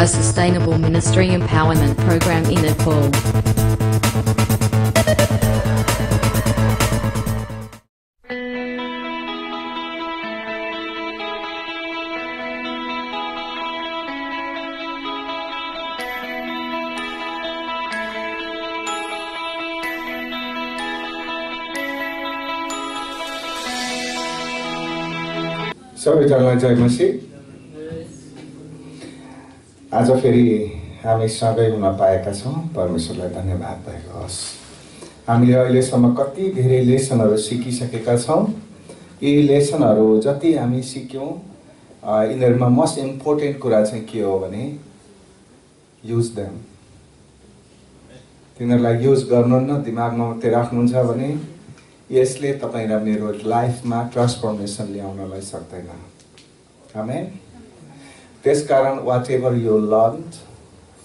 a sustainable ministry empowerment program in Nepal. Sorry, Dharma Jai Masih. आज फेरि हामी सँगै हुन पाएका छौँ। परमेश्वरलाई धन्यवाद भएको होस् हामीले अहिलेसम्म कति धेरै लेसनहरू सिकिसकेका छौँ। यी लेसनहरू जति हामी सिक्यौँ यिनीहरूमा मोस्ट इम्पोर्टेन्ट कुरा चाहिँ के हो भने युज देम तिनीहरूलाई युज गर्नुहुन्न दिमागमा मात्रै राख्नुहुन्छ भने यसले तपाईँ र मेरो लाइफमा ट्रान्सफर्मेसन ल्याउनलाई सक्दैन। आमेन त्यसकारण whatever you learn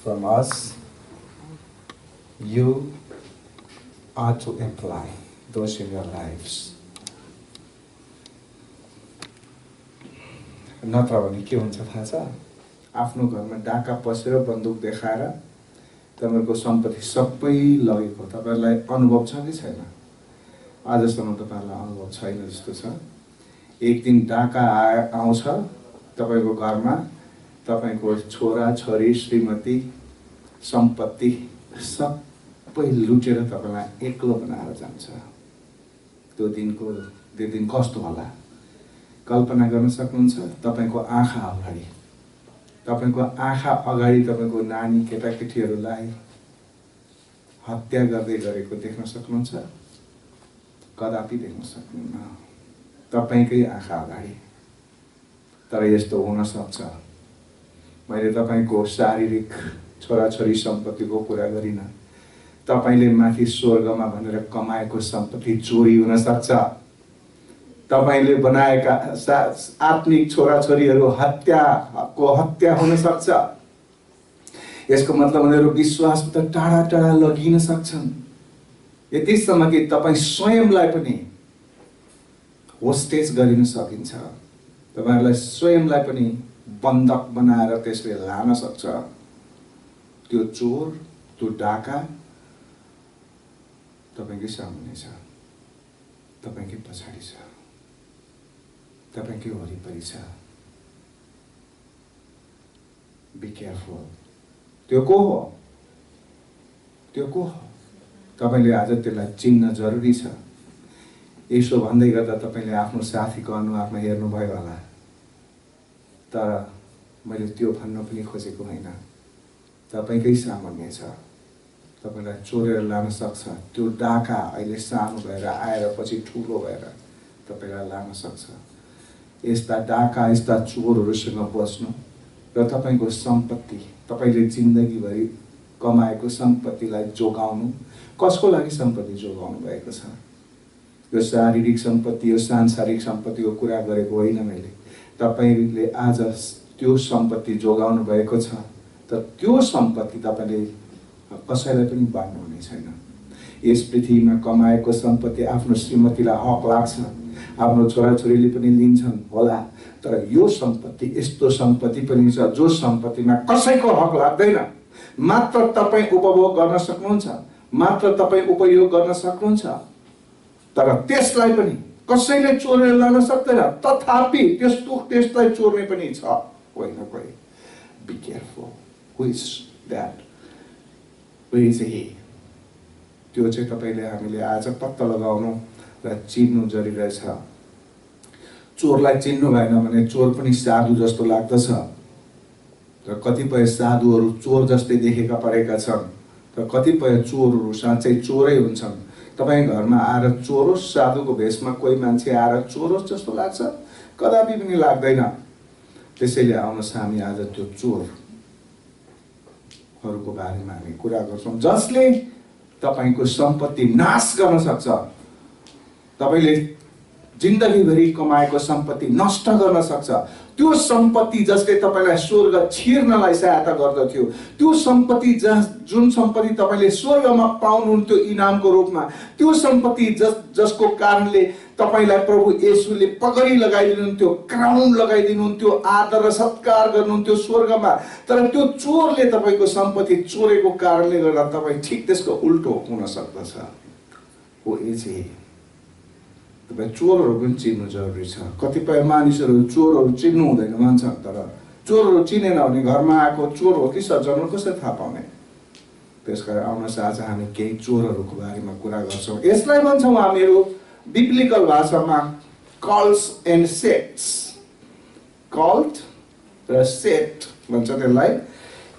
from us you are to apply those in your lives नत्र भने के हुन्छ थाहा छ? आफ्नो घरमा डाका पसेर बन्दुक देखाएर तपाईँहरूको सम्पत्ति सबै लगेको तपाईँहरूलाई अनुभव छ कि छैन? आजसम्म तपाईँहरूलाई अनुभव छैन जस्तो छ। एक दिन डाका आए आउँछ तपाईँको घरमा। तपाईँको छोरा छोरी श्रीमती सम्पत्ति सबै लुटेर तपाईँलाई एक्लो बनाएर जान्छ। त्यो दिनको त्यो दिन कस्तो होला? कल्पना गर्न सक्नुहुन्छ? तपाईँको आँखा अगाडि। तपाईँको आँखा अगाडि तपाईँको नानी केटाकेटीहरूलाई हत्या गर्दै गरेको देख्न सक्नुहुन्छ? कदापि देख्न सक्नुहुन्न। तपाईँकै आँखा अगाडि। तर यस्तो हुन सक्छ। मैले तपाईँको शारीरिक छोराछोरी सम्पत्तिको कुरा गरिनँ। तपाईँले माथि स्वर्गमा भनेर कमाएको सम्पत्ति चोरी हुन सक्छ तपाईँले बनाएका सा आत्मिक छोराछोरीहरू हत्याको हत्या हुन सक्छ यसको मतलब उनीहरू विश्वासबाट टाढा टाढा लगिन सक्छन्। यतिसम्म कि तपाईँ स्वयंलाई पनि होस्टेज गरिन सकिन्छ। तपाईँहरूलाई स्वयंलाई पनि बन्धक बनाएर त्यसले लान सक्छ। त्यो चोर त्यो डाका तपाईँकै सामुन्ने छ। तपाईँकै पछाडि छ। तपाईँकै वरिपरि छ। बी केयरफुल त्यो को हो? त्यो को हो? तपाईँले आज त्यसलाई चिन्न जरुरी छ। यसो भन्दै गर्दा तपाईँले आफ्नो साथीको अनुहारमा हेर्नुभयो होला। तर मैले त्यो भन्न पनि खोजेको होइन। तपाईँकै सामान्य छ। तपाईँलाई चोरेर लान सक्छ। त्यो डाका अहिले सानो भएर आएर पछि ठुलो भएर तपाईँलाई लान सक्छ। यस्ता डाका यस्ता चोरहरूसँग बस्नु र तपाईँको सम्पत्ति तपाईँले जिन्दगीभरि कमाएको सम्पत्तिलाई जोगाउनु कसको लागि सम्पत्ति जोगाउनु भएको छ? यो शारीरिक सम्पत्ति यो सांसारिक सम्पत्तिको कुरा गरेको होइन मैले। तपाईँले आज त्यो सम्पत्ति जोगाउनु भएको छ तर त्यो सम्पत्ति तपाईँले कसैलाई पनि बाँड्नु हुने छैन। यस पृथ्वीमा कमाएको सम्पत्ति आफ्नो श्रीमतीलाई हक लाग्छ आफ्नो छोराछोरीले पनि लिन्छन् होला तर यो सम्पत्ति यस्तो सम्पत्ति पनि छ जो सम्पत्तिमा कसैको हक लाग्दैन। मात्र तपाईँ उपभोग गर्न सक्नुहुन्छ मात्र तपाईँ उपयोग गर्न सक्नुहुन्छ तर त्यसलाई पनि कसैले चोरेर लान सक्दैन। तथापि त्यस्तो त्यसलाई चोर्ने पनि छ। कोही कोही। बी केयरफुल हु द्याट त्यो चाहिँ तपाईँले हामीले आज पत्ता लगाउनु र चिन्नु जरुरी रहेछ। चोरलाई चिन्नु भएन भने चोर पनि साधु जस्तो लाग्दछ। र कतिपय साधुहरू चोर जस्तै देखेका परेका छन्। र कतिपय चोरहरू साँच्चै चोरै हुन्छन्। तपाईँ घरमा आएर चोरोस् साधुको भेषमा कोही मान्छे आएर चोरोस् जस्तो लाग्छ? कदापि पनि लाग्दैन। त्यसैले आउनुहोस् हामी आज त्यो चोरहरूको बारेमा हामी कुरा गर्छौँ जसले तपाईँको सम्पत्ति नाश गर्न सक्छ। तपाईँले जिन्दगीभरि कमाएको सम्पत्ति नष्ट गर्न सक्छ। त्यो सम्पत्ति जसले तपाईँलाई स्वर्ग छिर्नलाई सहायता गर्दथ्यो त्यो सम्पत्ति जस जुन सम्पत्ति तपाईँले स्वर्गमा पाउनुहुन्थ्यो इनामको रूपमा त्यो सम्पत्ति जस जसको कारणले तपाईँलाई प्रभु येसुले पगडी लगाइदिनुहुन्थ्यो क्राउन लगाइदिनुहुन्थ्यो आदर र सत्कार गर्नुहुन्थ्यो स्वर्गमा तर त्यो चोरले तपाईँको सम्पत्ति चोरेको कारणले गर्दा तपाईँ ठिक त्यसको उल्टो हुन सक्दछ। हो तपाईँ चोरहरू पनि चिन्नु जरुरी छ। कतिपय मानिसहरू चोरहरू चिन्नु हुँदैन मान्छ तर चोरहरू चिनेन भने घरमा आएको चोर हो कि सज्जन हो कसरी थाहा पाउने? त्यस कारण आउनुहोस् आज हामी केही चोरहरूको बारेमा कुरा गर्छौँ। यसलाई भन्छौँ हामीहरू बिप्लिकल भाषामा कल्स एन्ड सेट्स कल्ट र सेट भन्छ त्यसलाई।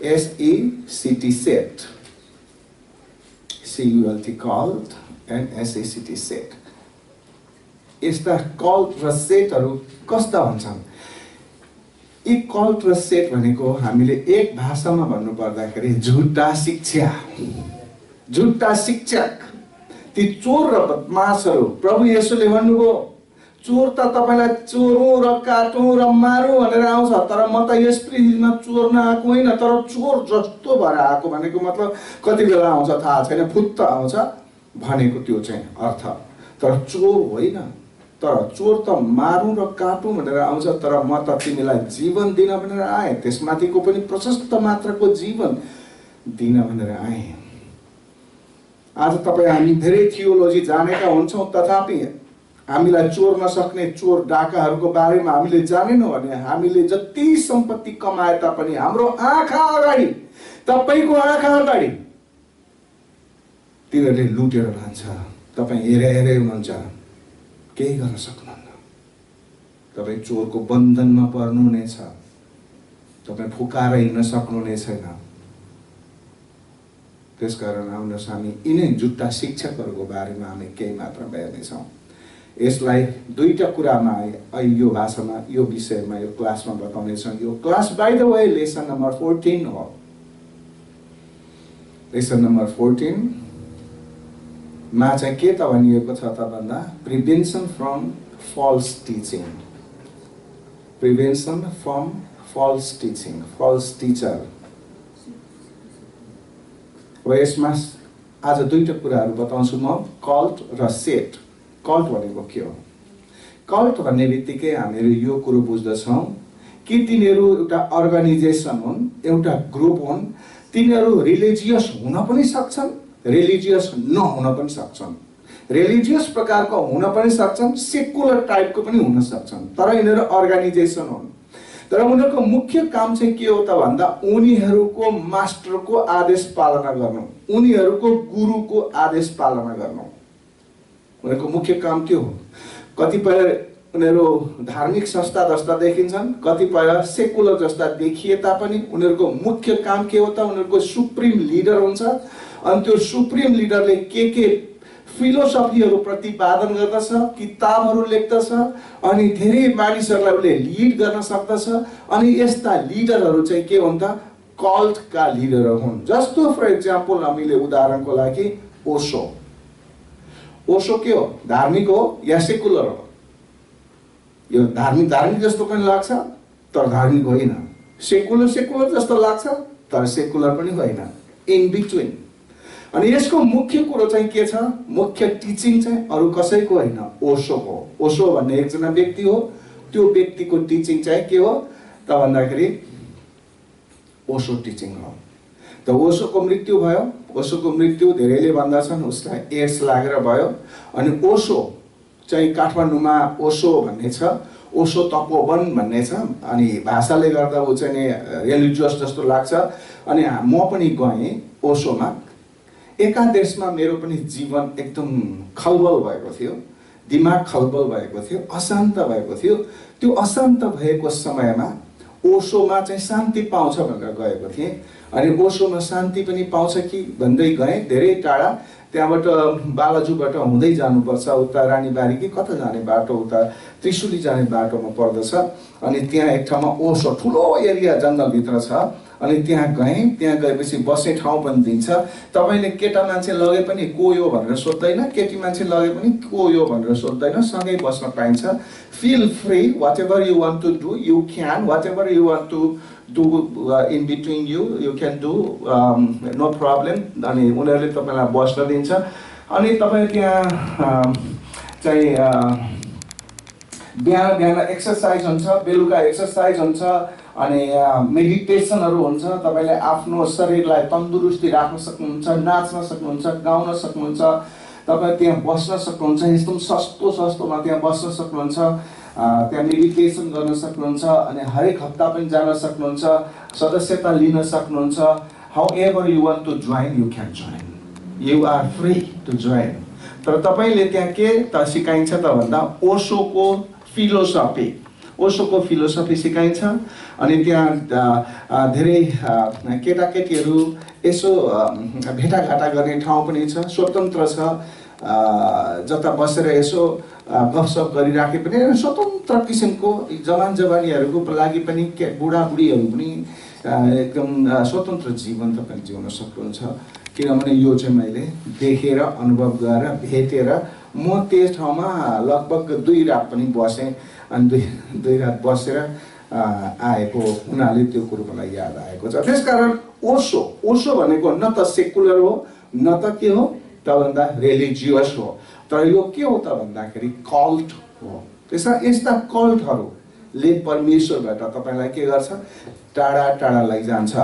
S E C T sect C U L T cult and S E C T sect यस्ता कल्ट र सेटहरू कस्ता हुन्छन्? यी कल्ट र सेट भनेको हामीले एक भाषामा भन्नु पर्दाखेरि झुटा शिक्षा। झुटा शिक्षक। ती चोर र बदमासहरू प्रभु येसुले भन्नुभयो चोर त तपाईँलाई चोरौँ र काटौँ र मारौँ भनेर आउँछ तर म त यस पृथ्वीमा चोर्न आएको होइन तर चोर जस्तो भएर आएको भनेको मतलब कति बेला आउँछ थाहा छैन फुत्त आउँछ भनेको त्यो चाहिँ अर्थ। तर चोर होइन। तर चोर त मारौँ र काटौँ भनेर आउँछ तर म त तिमीलाई जीवन दिन भनेर आएँ। त्यसमाथिको पनि प्रशस्त मात्राको जीवन दिन भनेर आएँ। आज तपाईँ हामी धेरै थियोलोजी जानेका हुन्छौँ तथापि हामीलाई चोर्न सक्ने चोर डाकाहरूको बारेमा हामीले जानेनौँ भने हामीले जति सम्पत्ति कमाए तापनि हाम्रो आँखा अगाडि तपाईँको आँखा अगाडि तिनीहरूले लुटेर लान्छ। तपाईँ हेरे हेरे हुनुहुन्छ। केही गर्न सक्नुहुन्न। तपाईँ चोरको बन्धनमा पर्नुहुनेछ तपाईँ फुकाएर हिँड्न सक्नुहुने छैन। त्यसकारण आउनुहोस् हामी यिनै जुट्टा शिक्षकहरूको बारेमा हामी केही मात्रामा हेर्नेछौँ यसलाई दुईवटा कुरामा यो भाषामा यो विषयमा यो क्लासमा बताउनेछौँ। यो class by the way lesson number fourteen हो। लेसन नम्बर फोर्टिन मा चाहिँ के त भनिएको छ त भन्दा prevention from false teaching prevention from false teaching false teacher र यसमा आज दुईवटा कुराहरू बताउँछु म कल्ट र सेट कल्ट भनेको के हो? कल्ट भन्ने बित्तिकै हामीहरू यो कुरो बुझ्दछौँ कि तिनीहरू एउटा अर्गनाइजेसन हुन् एउटा ग्रुप हुन् तिनीहरू रिलिजियस हुन पनि सक्छन्। रिलिजियस नहुन पनि सक्छन्। रिलिजियस प्रकारको हुन पनि सक्छन् सेकुलर टाइपको पनि हुन सक्छन्। तर यिनीहरू अर्गनाइजेसन हुन्। तर उनीहरूको मुख्य काम चाहिँ के हो त भन्दा उनीहरूको मास्टरको आदेश पालना गर्नु। उनीहरूको गुरुको आदेश पालना गर्नु। उनीहरूको मुख्य काम त्यो हो? कतिपय उनीहरू धार्मिक संस्था जस्ता देखिन्छन् कतिपय सेकुलर जस्ता देखिए तापनि उनीहरूको मुख्य काम के हो त उनीहरूको सुप्रिम लिडर हुन्छ। अनि त्यो सुप्रिम लिडरले के के फिलोसफीहरू प्रतिपादन गर्दछ किताबहरू लेख्दछ अनि धेरै मानिसहरूलाई उसले लिड गर्न सक्दछ अनि यस्ता लिडरहरू चाहिँ के हुन् त? कल्टका लिडरहरू हुन्। जस्तो फर इक्जाम्पल हामीले उदाहरणको लागि ओसो ओसो के हो? धार्मिक हो या सेकुलर हो? यो धार्मिक धार्मिक जस्तो पनि लाग्छ तर धार्मिक होइन। सेकुलर सेकुलर जस्तो लाग्छ तर सेकुलर पनि होइन। इन बिट्विन अनि यसको मुख्य कुरो चाहिँ के छ? मुख्य टिचिङ चाहिँ अरू कसैको होइन। ओसोको ओसो भन्ने एकजना व्यक्ति हो। त्यो व्यक्तिको टिचिङ चाहिँ के हो? त भन्दाखेरि ओसो टिचिङ हो। त ओसोको मृत्यु भयो। ओसोको मृत्यु धेरैले भन्दछन् उसलाई एड्स लागेर भयो। अनि ओसो चाहिँ काठमाडौँमा ओसो भन्ने छ। ओसो तपोवन भन्ने छ। अनि भाषाले गर्दा ऊ चाहिँ रिलिजियस जस्तो लाग्छ। अनि म पनि गएँ ओसोमा एकादेशमा मेरो पनि जीवन एकदम खलबल भएको थियो दिमाग खलबल भएको थियो अशान्त भएको थियो। त्यो अशान्त भएको समयमा ओसोमा चाहिँ शान्ति पाउँछ भनेर गएको थिएँ। अनि ओसोमा शान्ति पनि पाउँछ कि भन्दै गएँ धेरै टाढा। त्यहाँबाट बालाजुबाट हुँदै जानुपर्छ उता रानीबारी कि कता जाने बाटो उता त्रिशुली जाने बाटोमा पर्दछ। अनि त्यहाँ एक ठाउँमा ओसो ठुलो एरिया जङ्गलभित्र छ। अनि त्यहाँ गएँ। त्यहाँ गएपछि बस्ने ठाउँ पनि दिन्छ। तपाईँले केटा मान्छे लगे पनि को यो भनेर सोध्दैन। केटी मान्छे लगे पनि को यो भनेर सोध्दैन। सँगै बस्न पाइन्छ। Feel free whatever you want to do you can whatever you want to do in between you you can do no problem अनि उनीहरूले तपाईँलाई बस्न दिन्छ। अनि तपाईँ त्यहाँ um, चाहिँ uh, बिहान बिहान एक्सर्साइज हुन्छ। बेलुका एक्सर्साइज हुन्छ। अनि मेडिटेसनहरू हुन्छ तपाईँले आफ्नो शरीरलाई तन्दुरुस्ती राख्न सक्नुहुन्छ नाच्न सक्नुहुन्छ गाउन सक्नुहुन्छ तपाईँ त्यहाँ बस्न सक्नुहुन्छ एकदम सस्तो सस्तोमा त्यहाँ बस्न सक्नुहुन्छ त्यहाँ मेडिटेसन गर्न सक्नुहुन्छ अनि हरेक हप्ता पनि जान सक्नुहुन्छ सदस्यता लिन सक्नुहुन्छ however you want to join you can join you are free to join तर तपाईँले त्यहाँ के त सिकाइन्छ त भन्दा ओसोको फिलोसफी ओसोको फिलोसफी सिकाइन्छ अनि त्यहाँ धेरै केटाकेटीहरू यसो भेटाघाटा गर्ने ठाउँ पनि छ स्वतन्त्र छ जता बसेर यसो अ, गफसफ गरिराखे पनि स्वतन्त्र किसिमको जवान जवानीहरूको लागि पनि के बुढाबुढीहरू पनि एकदम स्वतन्त्र जीवन तपाईँले जिउन सक्नुहुन्छ किनभने यो चाहिँ मैले देखेर अनुभव गरेर भेटेर म त्यस ठाउँमा लगभग दुई रात पनि बसेँ अनि दुई दुई रात बसेर आएको हुनाले त्यो कुरो मलाई याद आएको छ। त्यसकारण ओसो ओसो भनेको न त सेकुलर हो न त के हो त भन्दा रिलिजियस हो। तर यो के हो त भन्दाखेरि कल्ट हो। त्यसमा यस्ता कल्टहरूले परमेश्वरबाट तपाईँलाई के गर्छ? टाढा टाढा लैजान्छ।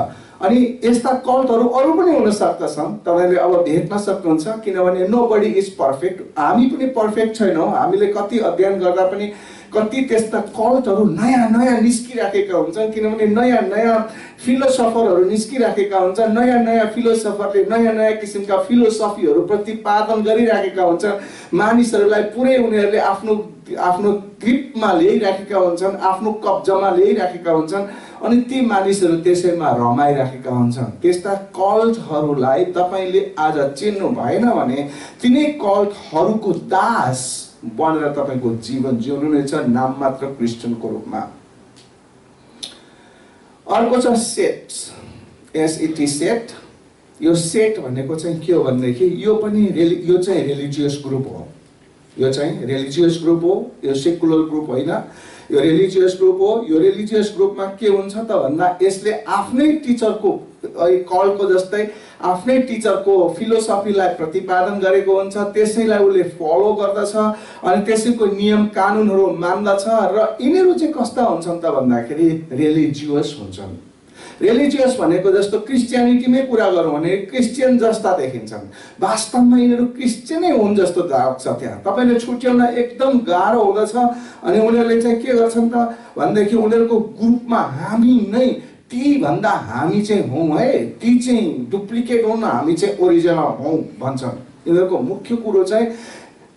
अनि यस्ता कल्टहरू अरू पनि हुन सक्दछन्। तपाईँले अब भेट्न सक्नुहुन्छ किनभने नो बडी इज पर्फेक्ट हामी पनि पर्फेक्ट छैनौँ। हामीले कति अध्ययन गर्दा पनि कति त्यस्ता कल्टहरू नयाँ नयाँ निस्किराखेका हुन्छन् किनभने नयाँ नयाँ फिलोसफरहरू निस्किराखेका हुन्छन् नयाँ नयाँ फिलोसफरले नयाँ नयाँ किसिमका फिलोसफीहरू प्रतिपादन गरिराखेका हुन्छन्। मानिसहरूलाई पुरै उनीहरूले आफ्नो आफ्नो ग्रिपमा ल्याइराखेका हुन्छन् आफ्नो कब्जामा ल्याइराखेका हुन्छन् अनि ती मानिसहरू त्यसैमा रमाइराखेका हुन्छन्। त्यस्ता कल्टहरूलाई तपाईँले आज चिन्नु भएन भने तिनै कल्टहरूको दास बनेर तपाईँको जीवन जिउनु नै छ नाम मात्र क्रिस्चियनको रूपमा। अर्को छ sect. S E T sect. यो सेट भनेको चाहिँ के हो भनेदेखि यो पनि रेलि यो चाहिँ रिलिजियस ग्रुप हो। यो चाहिँ रिलिजियस ग्रुप हो यो सेकुलर ग्रुप होइन। यो रिलिजियस ग्रुप हो यो रिलिजियस ग्रुपमा के हुन्छ त भन्दा यसले आफ्नै टिचरको कलको जस्तै आफ्नै टिचरको फिलोसफीलाई प्रतिपादन गरेको हुन्छ त्यसैलाई उसले फलो गर्दछ अनि त्यसैको नियम कानुनहरू मान्दछ र यिनीहरू चाहिँ कस्ता हुन्छन् त भन्दाखेरि रिलिजियस हुन्छन्। रिलिजियस भनेको जस्तो क्रिस्चियनिटीमै कुरा गरौँ भने क्रिस्चियन जस्ता देखिन्छन्। वास्तवमा यिनीहरू क्रिस्चियनै हुन् जस्तो लाग्छ त्यहाँ। तपाईँले छुट्याउन एकदम गाह्रो हुँदछ अनि उनीहरूले चाहिँ के गर्छन् त भनेदेखि उनीहरूको ग्रुपमा हामी नै ती भन्दा हामी चाहिँ हौँ है ती चाहिँ डुप्लिकेट हौँ न हामी चाहिँ ओरिजिनल हौँ भन्छन्। यिनीहरूको मुख्य कुरो चाहिँ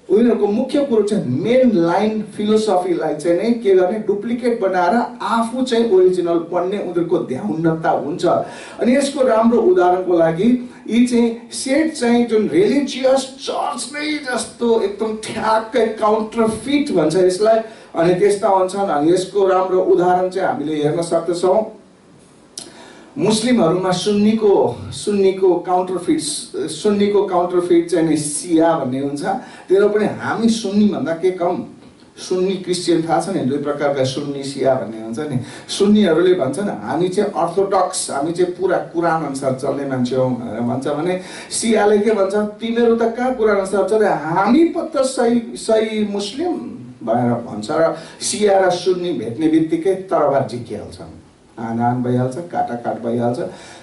उनीहरूको मुख्य कुरो चाहिँ मेन लाइन फिलोसफीलाई चाहिँ नै के गर्ने डुप्लिकेट बनाएर आफू चाहिँ ओरिजिनल बन्ने उनीहरूको ध्याउन्नता हुन्छ। अनि यसको राम्रो उदाहरणको लागि यी चाहिँ सेट चाहिँ जुन रिलिजियस चर्च नै जस्तो एकदम ठ्याक्कै काउन्टर फिट भन्छ यसलाई। अनि त्यस्ता हुन्छन्। अनि यसको राम्रो उदाहरण चाहिँ हामीले हेर्न सक्दछौँ। मुस्लिमहरूमा सुन्नीको सुन्नीको काउन्टर फिट सुन्नीको काउन्टर फिट चाहिँ सिया भन्ने हुन्छ। त्यो पनि हामी सुन्नी भन्दा के कम? सुन्नी क्रिस्चियन थाहा छ नि दुई प्रकारका सुन्नी सिया भन्ने हुन्छ नि। सुन्नीहरूले भन्छन् हामी चाहिँ अर्थोडक्स हामी चाहिँ पुरा कुरान अनुसार चल्ने मान्छे हौ भनेर भन्छ भने सियाले के भन्छ? तिमीहरू त कहाँ कुरान अनुसार चल्ने हामी पो त सही सही मुस्लिम भनेर भन्छ। र सिया र सुन्नी भेट्ने बित्तिकै तरबार झिकिहाल्छन् हानहान भइहाल्छ काटाकाट भइहाल्छ।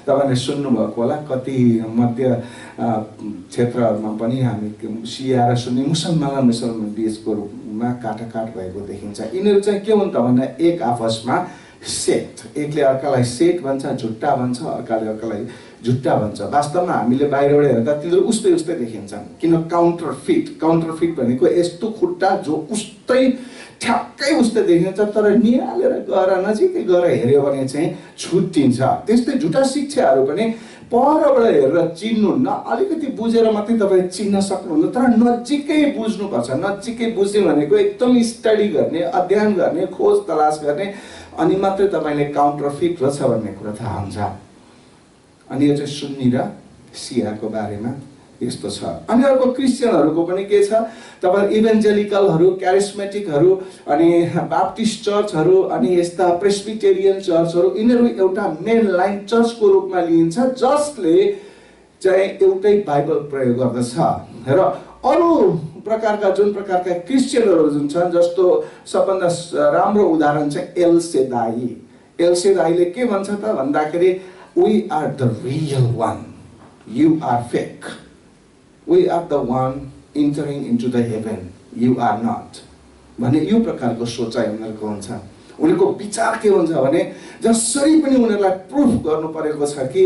तपाईँले सुन्नुभएको होला कति मध्य क्षेत्रहरूमा पनि हामी सिया र सुन्नी मुसलमान मुसलमान बिचको रूपमा काटाकाट भएको देखिन्छ। यिनीहरू चाहिँ के हुन् त भन्दा एक आपसमा सेट एकले अर्कालाई सेट भन्छ झुट्टा भन्छ अर्काले अर्कालाई झुट्टा भन्छ। वास्तवमा हामीले बाहिरबाट हेर्दा तिनीहरू उस्तै उस्तै देखिन्छन्। किन काउन्टर फिट काउन्टर फिट भनेको यस्तो खुट्टा जो उस्तै ठ्याक्कै उस्तै देखिन्छ तर निहालेर गएर नजिकै गएर हेऱ्यो भने चाहिँ छुट्टिन्छ। त्यस्तै झुटा शिक्षाहरू पनि परबाट हेरेर चिन्नुहुन्न अलिकति बुझेर मात्रै तपाईँ चिन्न सक्नुहुन्न तर नजिकै बुझ्नुपर्छ। नजिकै बुझ्ने भनेको एकदम स्टडी गर्ने अध्ययन गर्ने खोज तलास गर्ने अनि मात्रै तपाईँले काउन्टर फिट रहेछ भन्ने कुरो थाहा हुन्छ। अनि यो चाहिँ सुन्नी र सियाको बारेमा। यस्तो छ। अनि अर्को क्रिस्चियनहरूको पनि के छ? तपाईँ इभेन्जेलिकलहरू क्यारिस्मेटिकहरू अनि बाप्टिस्ट चर्चहरू अनि यस्ता प्रेस्बिटेरियन चर्चहरू यिनीहरू एउटा मेन लाइन चर्चको रूपमा लिइन्छ जसले चाहिँ एउटै बाइबल प्रयोग गर्दछ। र अरू प्रकारका जुन प्रकारका क्रिस्चियनहरू जुन छन् जस्तो सबभन्दा राम्रो उदाहरण चाहिँ एलसेदाई। एलसेदाईले के भन्छ त? भन्दाखेरि we are the real one you are fake we are the one entering into the heaven you are not भने यो प्रकारको सोचाइ उनीहरूको हुन्छ। उनीहरूको विचार के हुन्छ भने जसरी पनि उनीहरूलाई प्रुफ गर्नु परेको छ कि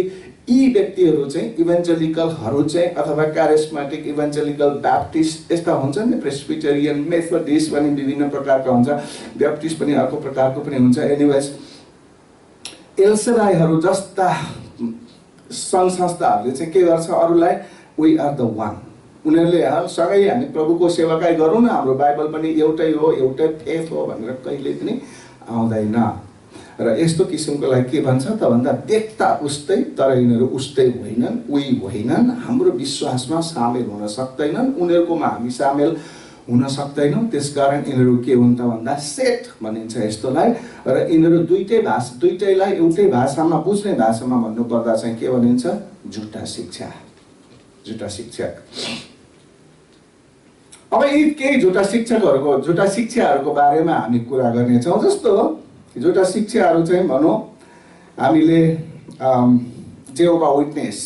यी व्यक्तिहरू चाहिँ इभेन्चलिकलहरू चाहिँ अथवा क्यारिस्मेटिक इभेन्चलिकल ब्याप्टिस्ट यस्ता हुन्छ नि प्रेस्बिटेरियन मेथोडिस्ट पनि विभिन्न प्रकारका हुन्छ। ब्याप्टिस्ट पनि अर्को प्रकारको पनि हुन्छ। एनिवेज एल्सराईहरू जस्ता सङ्घ संस्थाहरूले चाहिँ के गर्छ अरूलाई वी आर द वान उनीहरूले सँगै हामी प्रभुको सेवाकाई गरौँ न हाम्रो बाइबल पनि एउटै हो एउटै फेथ हो भनेर कहिले पनि आउँदैन। र यस्तो किसिमको लागि के भन्छ त भन्दा देख्दा उस्तै तर यिनीहरू उस्तै होइनन् उही होइनन् हाम्रो विश्वासमा सामेल हुन सक्दैनन् उनीहरूकोमा हामी सामेल हुन सक्दैनौँ। त्यसकारण यिनीहरू के हुन् त भन्दा सेट भनिन्छ यस्तोलाई। र यिनीहरू दुइटै भाषा दुइटैलाई एउटै भाषामा बुझ्ने भाषामा भन्नुपर्दा चाहिँ के भनिन्छ झुट्टा शिक्षा। झुटा शिक्षक। अब यी केही झुटा शिक्षकहरूको झुटा शिक्षाहरूको बारेमा हामी कुरा गर्नेछौँ जस्तो झुटा शिक्षाहरू चाहिँ भनौँ हामीले जेओबा विटनेस।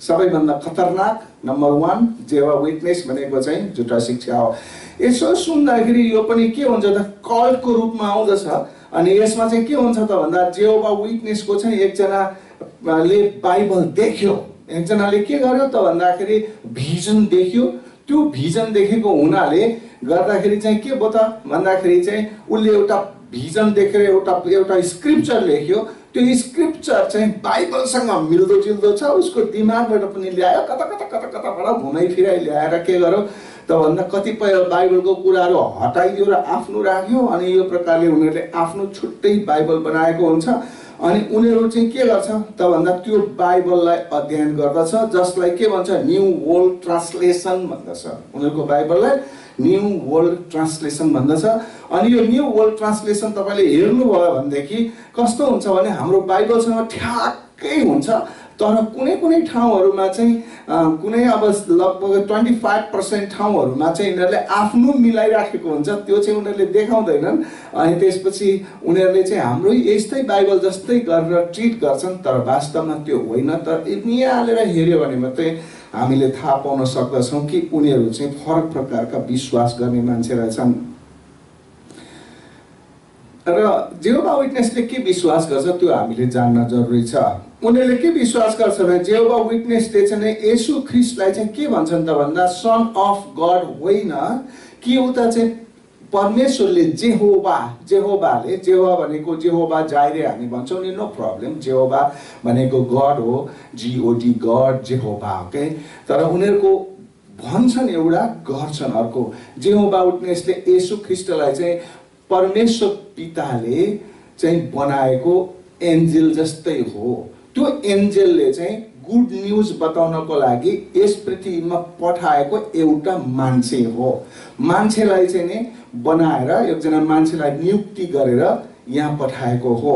सबैभन्दा खतरनाक नम्बर वान जेवा विटनेस भनेको चाहिँ झुटा शिक्षा हो। यसो सुन्दाखेरि यो पनि के हुन्छ त? कल्टको रूपमा आउँदछ। अनि यसमा चाहिँ के हुन्छ त भन्दा जेओबा विटनेसको चाहिँ एकजनाले बाइबल देख्यो। एकजनाले के गर्यो त भन्दाखेरि भिजन देख्यो। त्यो भिजन देखेको हुनाले गर्दाखेरि चाहिँ के भयो त? भन्दाखेरि चाहिँ उसले एउटा भिजन देखेर एउटा एउटा स्क्रिप्चर लेख्यो। त्यो स्क्रिप्चर चाहिँ बाइबलसँग मिल्दो जुल्दो छ। उसको दिमागबाट पनि ल्यायो। कता कता कता कताबाट घुमाइ फिराइ ल्याएर के गर्यो? त भन्दा कतिपय बाइबलको कुराहरू हटाइदियो र आफ्नो राख्यो। अनि यो प्रकारले उनीहरूले आफ्नो छुट्टै बाइबल बनाएको हुन्छ। अनि उनीहरू चाहिँ के गर्छ? त भन्दा त्यो बाइबललाई अध्ययन गर्दछ जसलाई के भन्छ? न्यु वर्ल्ड ट्रान्सलेसन भन्दछ। उनीहरूको बाइबललाई न्यु वर्ल्ड ट्रान्सलेसन भन्दछ। अनि यो न्यु वर्ल्ड ट्रान्सलेसन तपाईँले हेर्नुभयो भनेदेखि कस्तो हुन्छ भने हाम्रो बाइबलसँग ठ्याक्कै हुन्छ। तर कुनै कुनै ठाउँहरूमा चाहिँ कुनै अब लगभग ट्वेन्टी फाइभ पर्सेन्ट ठाउँहरूमा चाहिँ यिनीहरूले आफ्नो मिलाइराखेको हुन्छ त्यो चाहिँ उनीहरूले देखाउँदैनन्। अनि त्यसपछि उनीहरूले चाहिँ हाम्रो यस्तै बाइबल जस्तै गरेर ट्रिट गर्छन् तर वास्तवमा त्यो होइन। तर हालेर हेऱ्यो भने मात्रै हामीले थाहा पाउन सक्दछौँ कि उनीहरू चाहिँ फरक प्रकारका विश्वास गर्ने मान्छे रहेछन्। र जेहोबा विटनेसले के विश्वास गर्छ त्यो हामीले जान्न जरुरी छ। उनीहरूले के विश्वास गर्छ भने जेहोबा विटनेसले चाहिँ यसु ख्रिस्टलाई चाहिँ के भन्छन् त भन्दा सन अफ गड होइन कि उता चाहिँ परमेश्वरले जेहोबा जेहोबाले जेहोबा भनेको जेहोबा जाइरे हामी भन्छौँ नि नो प्रब्लम जेहोबा भनेको गड हो जिओडी गड जेहोबा ओके तर उनीहरूको भन्छन् एउटा गर्छन् अर्को। जेहोबा विटनेसले यसु ख्रिस्टलाई चाहिँ परमेश्वर पिताले चाहिँ बनाएको एन्जेल जस्तै हो। त्यो एन्जेलले चाहिँ गुड न्युज बताउनको लागि यस पृथ्वीमा पठाएको एउटा मान्छे हो। मान्छेलाई चाहिँ नै बनाएर एकजना मान्छेलाई नियुक्ति गरेर यहाँ पठाएको हो।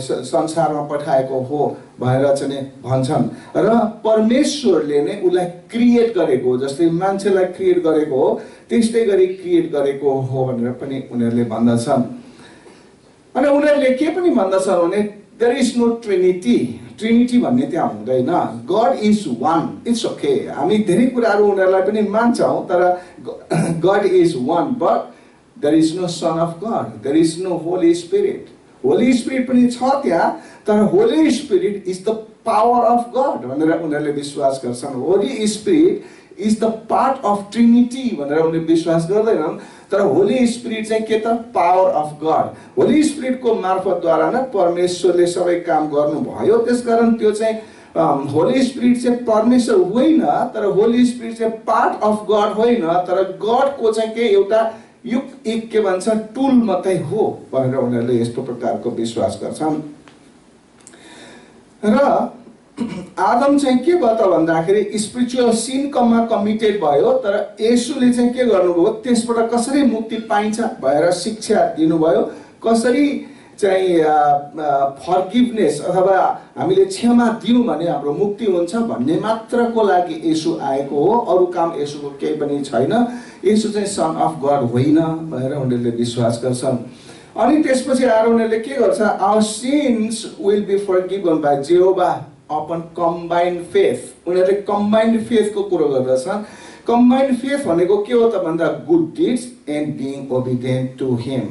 संसारमा पठाएको हो। भनेर चाहिँ भन्छन्। र परमेश्वरले नै उसलाई क्रिएट गरेको हो जस्तै मान्छेलाई क्रिएट गरेको हो त्यस्तै गरी क्रिएट गरेको हो भनेर पनि उनीहरूले भन्दछन्। अनि उनीहरूले के पनि भन्दछन् भने there is no Trinity Trinity भन्ने त्यहाँ हुँदैन। God is one it's okay हामी धेरै कुराहरू उनीहरूलाई पनि मान्छौँ तर God is one but there is no son of God there is no Holy Spirit Holy Spirit पनि छ त्यहाँ तर Holy Spirit is the power of God भनेर उनीहरूले विश्वास गर्छन् Holy Spirit is the part of Trinity भनेर उनीहरूले विश्वास गर्दैनन् तर होली स्पिरिट चाहिँ के त पावर अफ गड होली स्पिरिटको मार्फतद्वारा नै परमेश्वरले सबै काम गर्नुभयो त्यसकारण त्यो चाहिँ होली स्पिरिट चाहिँ परमेश्वर होइन तर होली स्पिरिट चाहिँ पार्ट अफ गड होइन तर गडको चाहिँ के एउटा युग एक के भन्छ टुल मात्रै हो भनेर उनीहरूले यस्तो प्रकारको विश्वास गर्छन् र आदम चाहिँ के भयो त भन्दाखेरि स्पिरिचुअल सिनकममा कमिटेड भयो तर यसुले चाहिँ के गर्नुभयो त्यसबाट कसरी मुक्ति पाइन्छ भएर शिक्षा दिनुभयो कसरी चाहिँ फर्गिभनेस अथवा हामीले क्षमा दियौँ भने हाम्रो मुक्ति हुन्छ भन्ने मात्रको लागि यसु आएको हो अरू काम यसुको केही पनि छैन। यसु चाहिँ सन अफ गड होइन भनेर उनीहरूले विश्वास गर्छन्। अनि त्यसपछि आएर उनीहरूले के गर्छ? Our sins will be forgiven by Jehovah upon combined faith उनीहरूले कम्बाइन्ड फेथको कुरो गर्दछन्। कम्बाइन्ड फेथ भनेको के हो त भन्दा good deeds and being obedient to him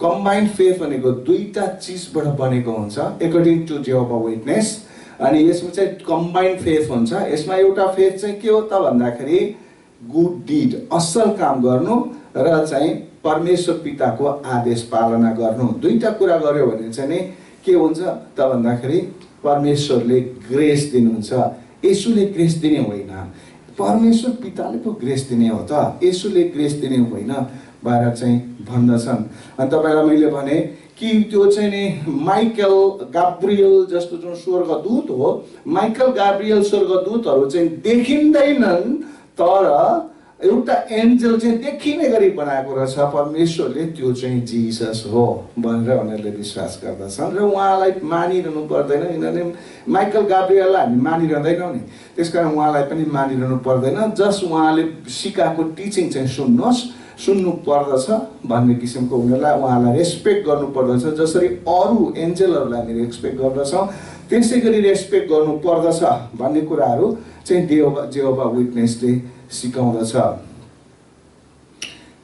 combined faith भनेको दुईटा चिजबाट बनेको हुन्छ एकर्डिङ टु जेओबा विटनेस अनि यसमा चाहिँ कम्बाइन्ड फेथ हुन्छ। यसमा एउटा फेथ चाहिँ के हो त भन्दाखेरि गुड डिड असल काम गर्नु र चाहिँ परमेश्वर पिताको आदेश पालना गर्नु। दुईटा कुरा गर्यो भने चाहिँ नि के हुन्छ त भन्दाखेरि परमेश्वरले ग्रेस दिनुहुन्छ। यसुले ग्रेस दिने होइन। परमेश्वर पिताले पो ग्रेस दिने हो त। यसुले ग्रेस दिने होइन भएर चाहिँ भन्दछन्। अनि तपाईँलाई मैले भने कि त्यो चाहिँ नि माइकल गाब्रियल जस्तो जुन स्वर्गदूत हो माइकल गाब्रियल स्वर्गदूतहरू चाहिँ देखिँदैनन् तर एउटा एन्जल चाहिँ देखिने गरी बनाएको रहेछ। परमेश्वरले त्यो चाहिँ जिसस हो भनेर उनीहरूले विश्वास गर्दछन् र उहाँलाई मानिरहनु पर्दैन। किनभने माइकल गाब्रियललाई हामी मानिरहँदैनौँ नि। त्यस कारण उहाँलाई पनि मानिरहनु पर्दैन। जस उहाँले सिकाएको टिचिङ चाहिँ सुन्नुहोस् सुन्नु पर्दछ भन्ने किसिमको उनीहरूलाई उहाँलाई रेस्पेक्ट गर्नु पर्दछ। जसरी अरू एन्जेलहरूलाई हामी रेस्पेक्ट गर्दछौँ त्यसै गरी रेस्पेक्ट गर्नु पर्दछ भन्ने कुराहरू चाहिँ देवबा जेवबा विटनेसले सिकाउँदछ।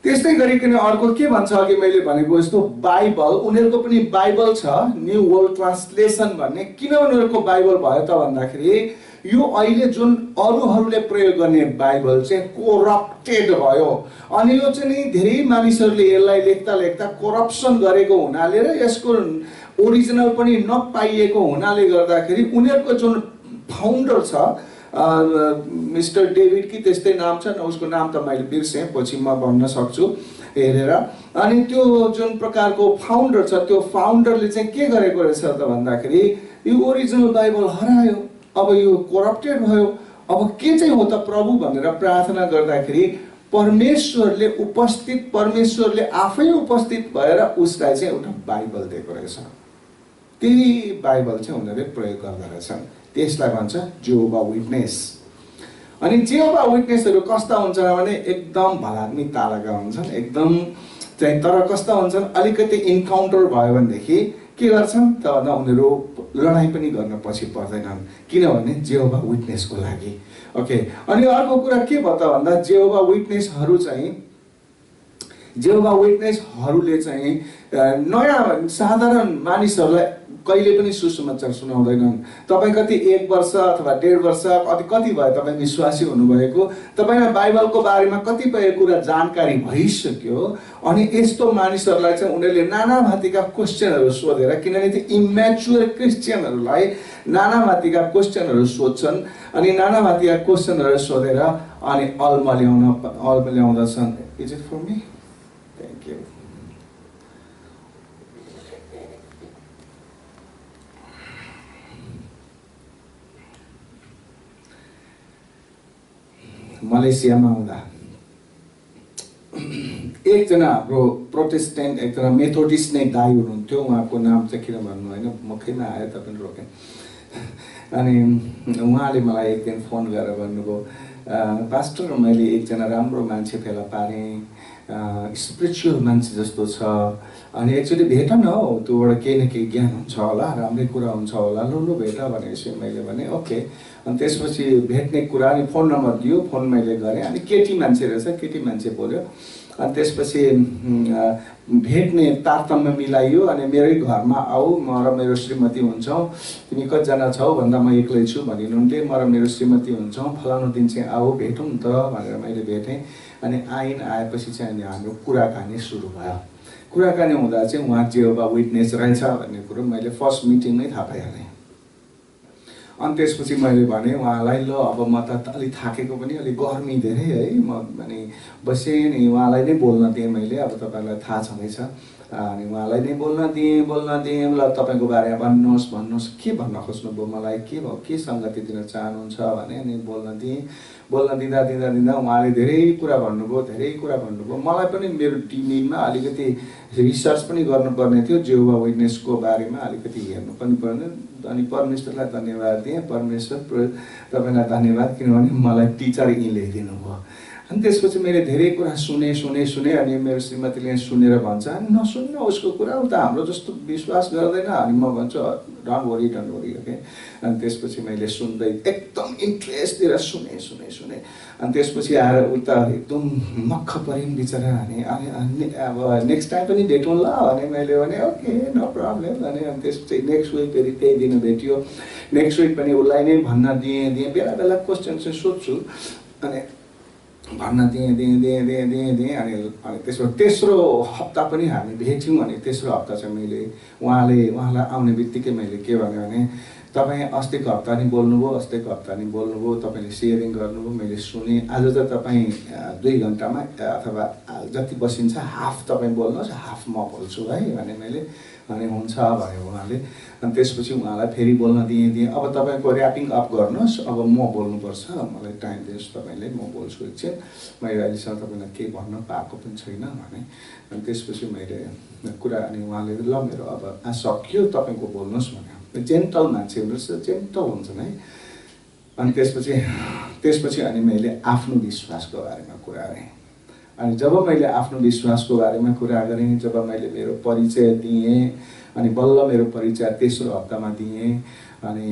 त्यस्तै गरिकन अर्को के भन्छ अघि मैले भनेको जस्तो बाइबल उनीहरूको पनि बाइबल छ न्यु वर्ल्ड ट्रान्सलेसन भन्ने। किन उनीहरूको बाइबल भयो त भन्दाखेरि यो अहिले जुन अरूहरूले प्रयोग गर्ने बाइबल चाहिँ कोरप्टेड भयो। अनि यो चाहिँ नि धेरै मानिसहरूले यसलाई लेख्दा लेख्दा करप्सन गरेको हुनाले र यसको ओरिजिनल पनि नपाइएको हुनाले गर्दाखेरि उनीहरूको जुन फाउन्डर छ मिस्टर डेभिड कि त्यस्तै नाम छ उसको नाम त मैले बिर्सेँ पछि म भन्न सक्छु हेरेर। अनि त्यो जुन प्रकारको फाउन्डर छ त्यो फाउन्डरले चाहिँ के गरेको रहेछ त भन्दाखेरि यो ओरिजिनल बाइबल हरायो अब यो करप्टेड भयो अब के चाहिँ हो त प्रभु भनेर प्रार्थना गर्दाखेरि परमेश्वरले उपस्थित परमेश्वरले आफै उपस्थित भएर उसलाई चाहिँ एउटा बाइबल दिएको रहेछ। त्यही बाइबल चाहिँ उनीहरूले प्रयोग गर्दो रहेछन्। त्यसलाई भन्छ जेहोबा विटनेस अनि जेहोबा विटनेसहरू कस्ता हुन्छन् भने एकदम भलाग्मी तालाका हुन्छन् एकदम चाहिँ तर कस्ता हुन्छन् अलिकति इन्काउन्टर भयो भनेदेखि के गर्छन् त भन्दा उनीहरू लडाइँ पनि गर्न पछि पर्दैनन् किनभने जेहोबा विटनेसको लागि। ओके अनि अर्को कुरा के भयो त भन्दा जेहोबा विटनेसहरू चाहिँ जेहोबा विटनेसहरूले चाहिँ नयाँ साधारण मानिसहरूलाई कहिले पनि सुसमाचार सुनाउँदैनन्। तपाईँ कति एक वर्ष अथवा डेढ वर्ष कति कति भयो तपाईँ विश्वासी हुनुभएको? तपाईँलाई बाइबलको बारेमा कतिपय कुरा जानकारी भइसक्यो अनि यस्तो मानिसहरूलाई चाहिँ उनीहरूले नाना भाँतीका क्वेसनहरू सोधेर किनभने त्यो इम्याचुर क्रिस्चियनहरूलाई नाना भाँतीका क्वेसनहरू सोध्छन् अनि नाना भाँतीका क्वेसनहरू सोधेर अनि अल्म ल्याउन alms ल्याउँदछन्। Is it for me thank you मलेसियामा आउँदा एकजना हाम्रो प्रोटेस्टेन्ट एकजना मेथोडिस्ट नै दाई हुनुहुन्थ्यो उहाँको नाम चाहिँ किन भन्नु होइन मुखैमा आयो त पनि रोकेँ अनि उहाँले मलाई एक दिन फोन गरेर भन्नुभयो "अँ, पास्टर मैले एकजना राम्रो मान्छे फेला पारेँ स्पिरिचुअल मान्छे जस्तो छ अनि एक्चुली भेट न हौ त्योबाट केही न केही ज्ञान हुन्छ होला राम्रै कुरा हुन्छ होला लु लु भेट भनेपछि मैले भने ओके अनि त्यसपछि भेट्ने कुरा अनि फोन नम्बर दियो फोन मैले गरेँ। अनि केटी मान्छे रहेछ केटी मान्छे बोल्यो। अनि त्यसपछि भेट्ने तारतम्य मिलाइयो अनि मेरै घरमा आऊ म र मेरो श्रीमती हुन्छौँ। तिमी कतिजना छौ भन्दा म एक्लै छु भनिनुहुन्थे म र मेरो श्रीमती हुन्छौँ। फलानु दिन चाहिँ आऊ भेटौँ त भनेर मैले भेटेँ। अनि आइन् आएपछि चाहिँ अनि हाम्रो कुराकानी सुरु भयो। कुराकानी हुँदा चाहिँ उहाँ जेहोबा विटनेस रहेछ भन्ने कुरो मैले फर्स्ट मिटिङमै थाहा पाइहालेँ। अनि त्यसपछि मैले भने उहाँलाई ल अब म त अलिक थाकेको पनि अलिक गर्मी धेरै है म अनि बसेँ नि उहाँलाई नै बोल्न दिएँ मैले अब तपाईँलाई थाहा छँदैछ। अनि उहाँलाई नै बोल्न दिएँ बोल्न दिएँ ल तपाईँको बारेमा भन्नुहोस् भन्नुहोस् के भन्न खोज्नुभयो मलाई के भयो के सङ्गति दिन चाहनुहुन्छ? भने अनि बोल्न दिएँ। बोल्न दिँदा दिँदा दिँदा उहाँले धेरै कुरा भन्नुभयो धेरै कुरा भन्नुभयो। मलाई पनि मेरो टिममा अलिकति रिसर्च पनि गर्नुपर्ने थियो जेहुवा विटनेसको बारेमा अलिकति हेर्नु पनि पर्ने। अनि परमेश्वरलाई धन्यवाद दिएँ। परमेश्वर प्र- तपाईँलाई धन्यवाद किनभने मलाई टिचर यहीँ ल्याइदिनु भयो अनि त्यसपछि मैले धेरै कुरा सुने सुने सुने अनि मेरो श्रीमतीले सुनेर भन्छ "अनि नसुन्नु उसको कुरा ऊ त हाम्रो जस्तो विश्वास गर्दैन। अनि म भन्छु डन वरी डन ओके? अनि त्यसपछि मैले सुन्दै एकदम इन्ट्रेस्ट दिएर सुने सुने सुने। अनि त्यसपछि आएर ऊ त एकदम मक्ख पऱ्यौँ बिचरा अनि अनि अनि अब नेक्स्ट टाइम पनि भेटौँ ल। भने मैले भने ओके नो प्रब्लम भने अनि त्यसपछि नेक्स्ट विक फेरि त्यही दिन भेटियो। नेक्स्ट विक पनि उसलाई नै भन्न दिएँ दिएँ। बेला बेला क्वेसन चाहिँ सोध्छु। अनि भन्न दिएँ दिएँ दिएँ दिएँ दिएँ दिएँ अनि अनि त्यसमा तेस्रो हप्ता पनि हामी भेट्यौँ अनि तेस्रो हप्ता चाहिँ मैले उहाँले उहाँलाई आउने बित्तिकै मैले के भने भने तपाईँ अस्तिको हप्ता नि बोल्नुभयो अस्तिको हप्ता नि बोल्नुभयो तपाईँले सेयरिङ गर्नुभयो मैले सुनेँ आज त तपाईँ दुई घन्टामा अथवा जति बसिन्छ हाफ तपाईँ बोल्नुहोस् हाफ म बोल्छु है भने मैले अनि हुन्छ भन्यो उहाँले। अनि त्यसपछि उहाँलाई फेरि बोल्न दिएँ दिएँ। अब तपाईँको ऱ्यापिङ अप गर्नुहोस्। अब म बोल्नुपर्छ। मलाई टाइम दिनुहोस् तपाईँले म बोल्छु एकछिन। मैले अहिलेसम्म तपाईँलाई केही भन्न पाएको पनि छैन भने। अनि त्यसपछि मैले कुरा अनि उहाँले ल मेरो अब सकियो तपाईँको बोल्नुहोस् भन्यो जेन्टल मान्छे हुनुहोस् जेन्टल हुन्छन् है। अनि त्यसपछि त्यसपछि अनि मैले आफ्नो विश्वासको बारेमा कुरा गरेँ। अनि जब मैले आफ्नो विश्वासको बारेमा कुरा गरेँ जब मैले मेरो परिचय दिएँ अनि बल्ल मेरो परिचय तेस्रो हप्तामा दिएँ अनि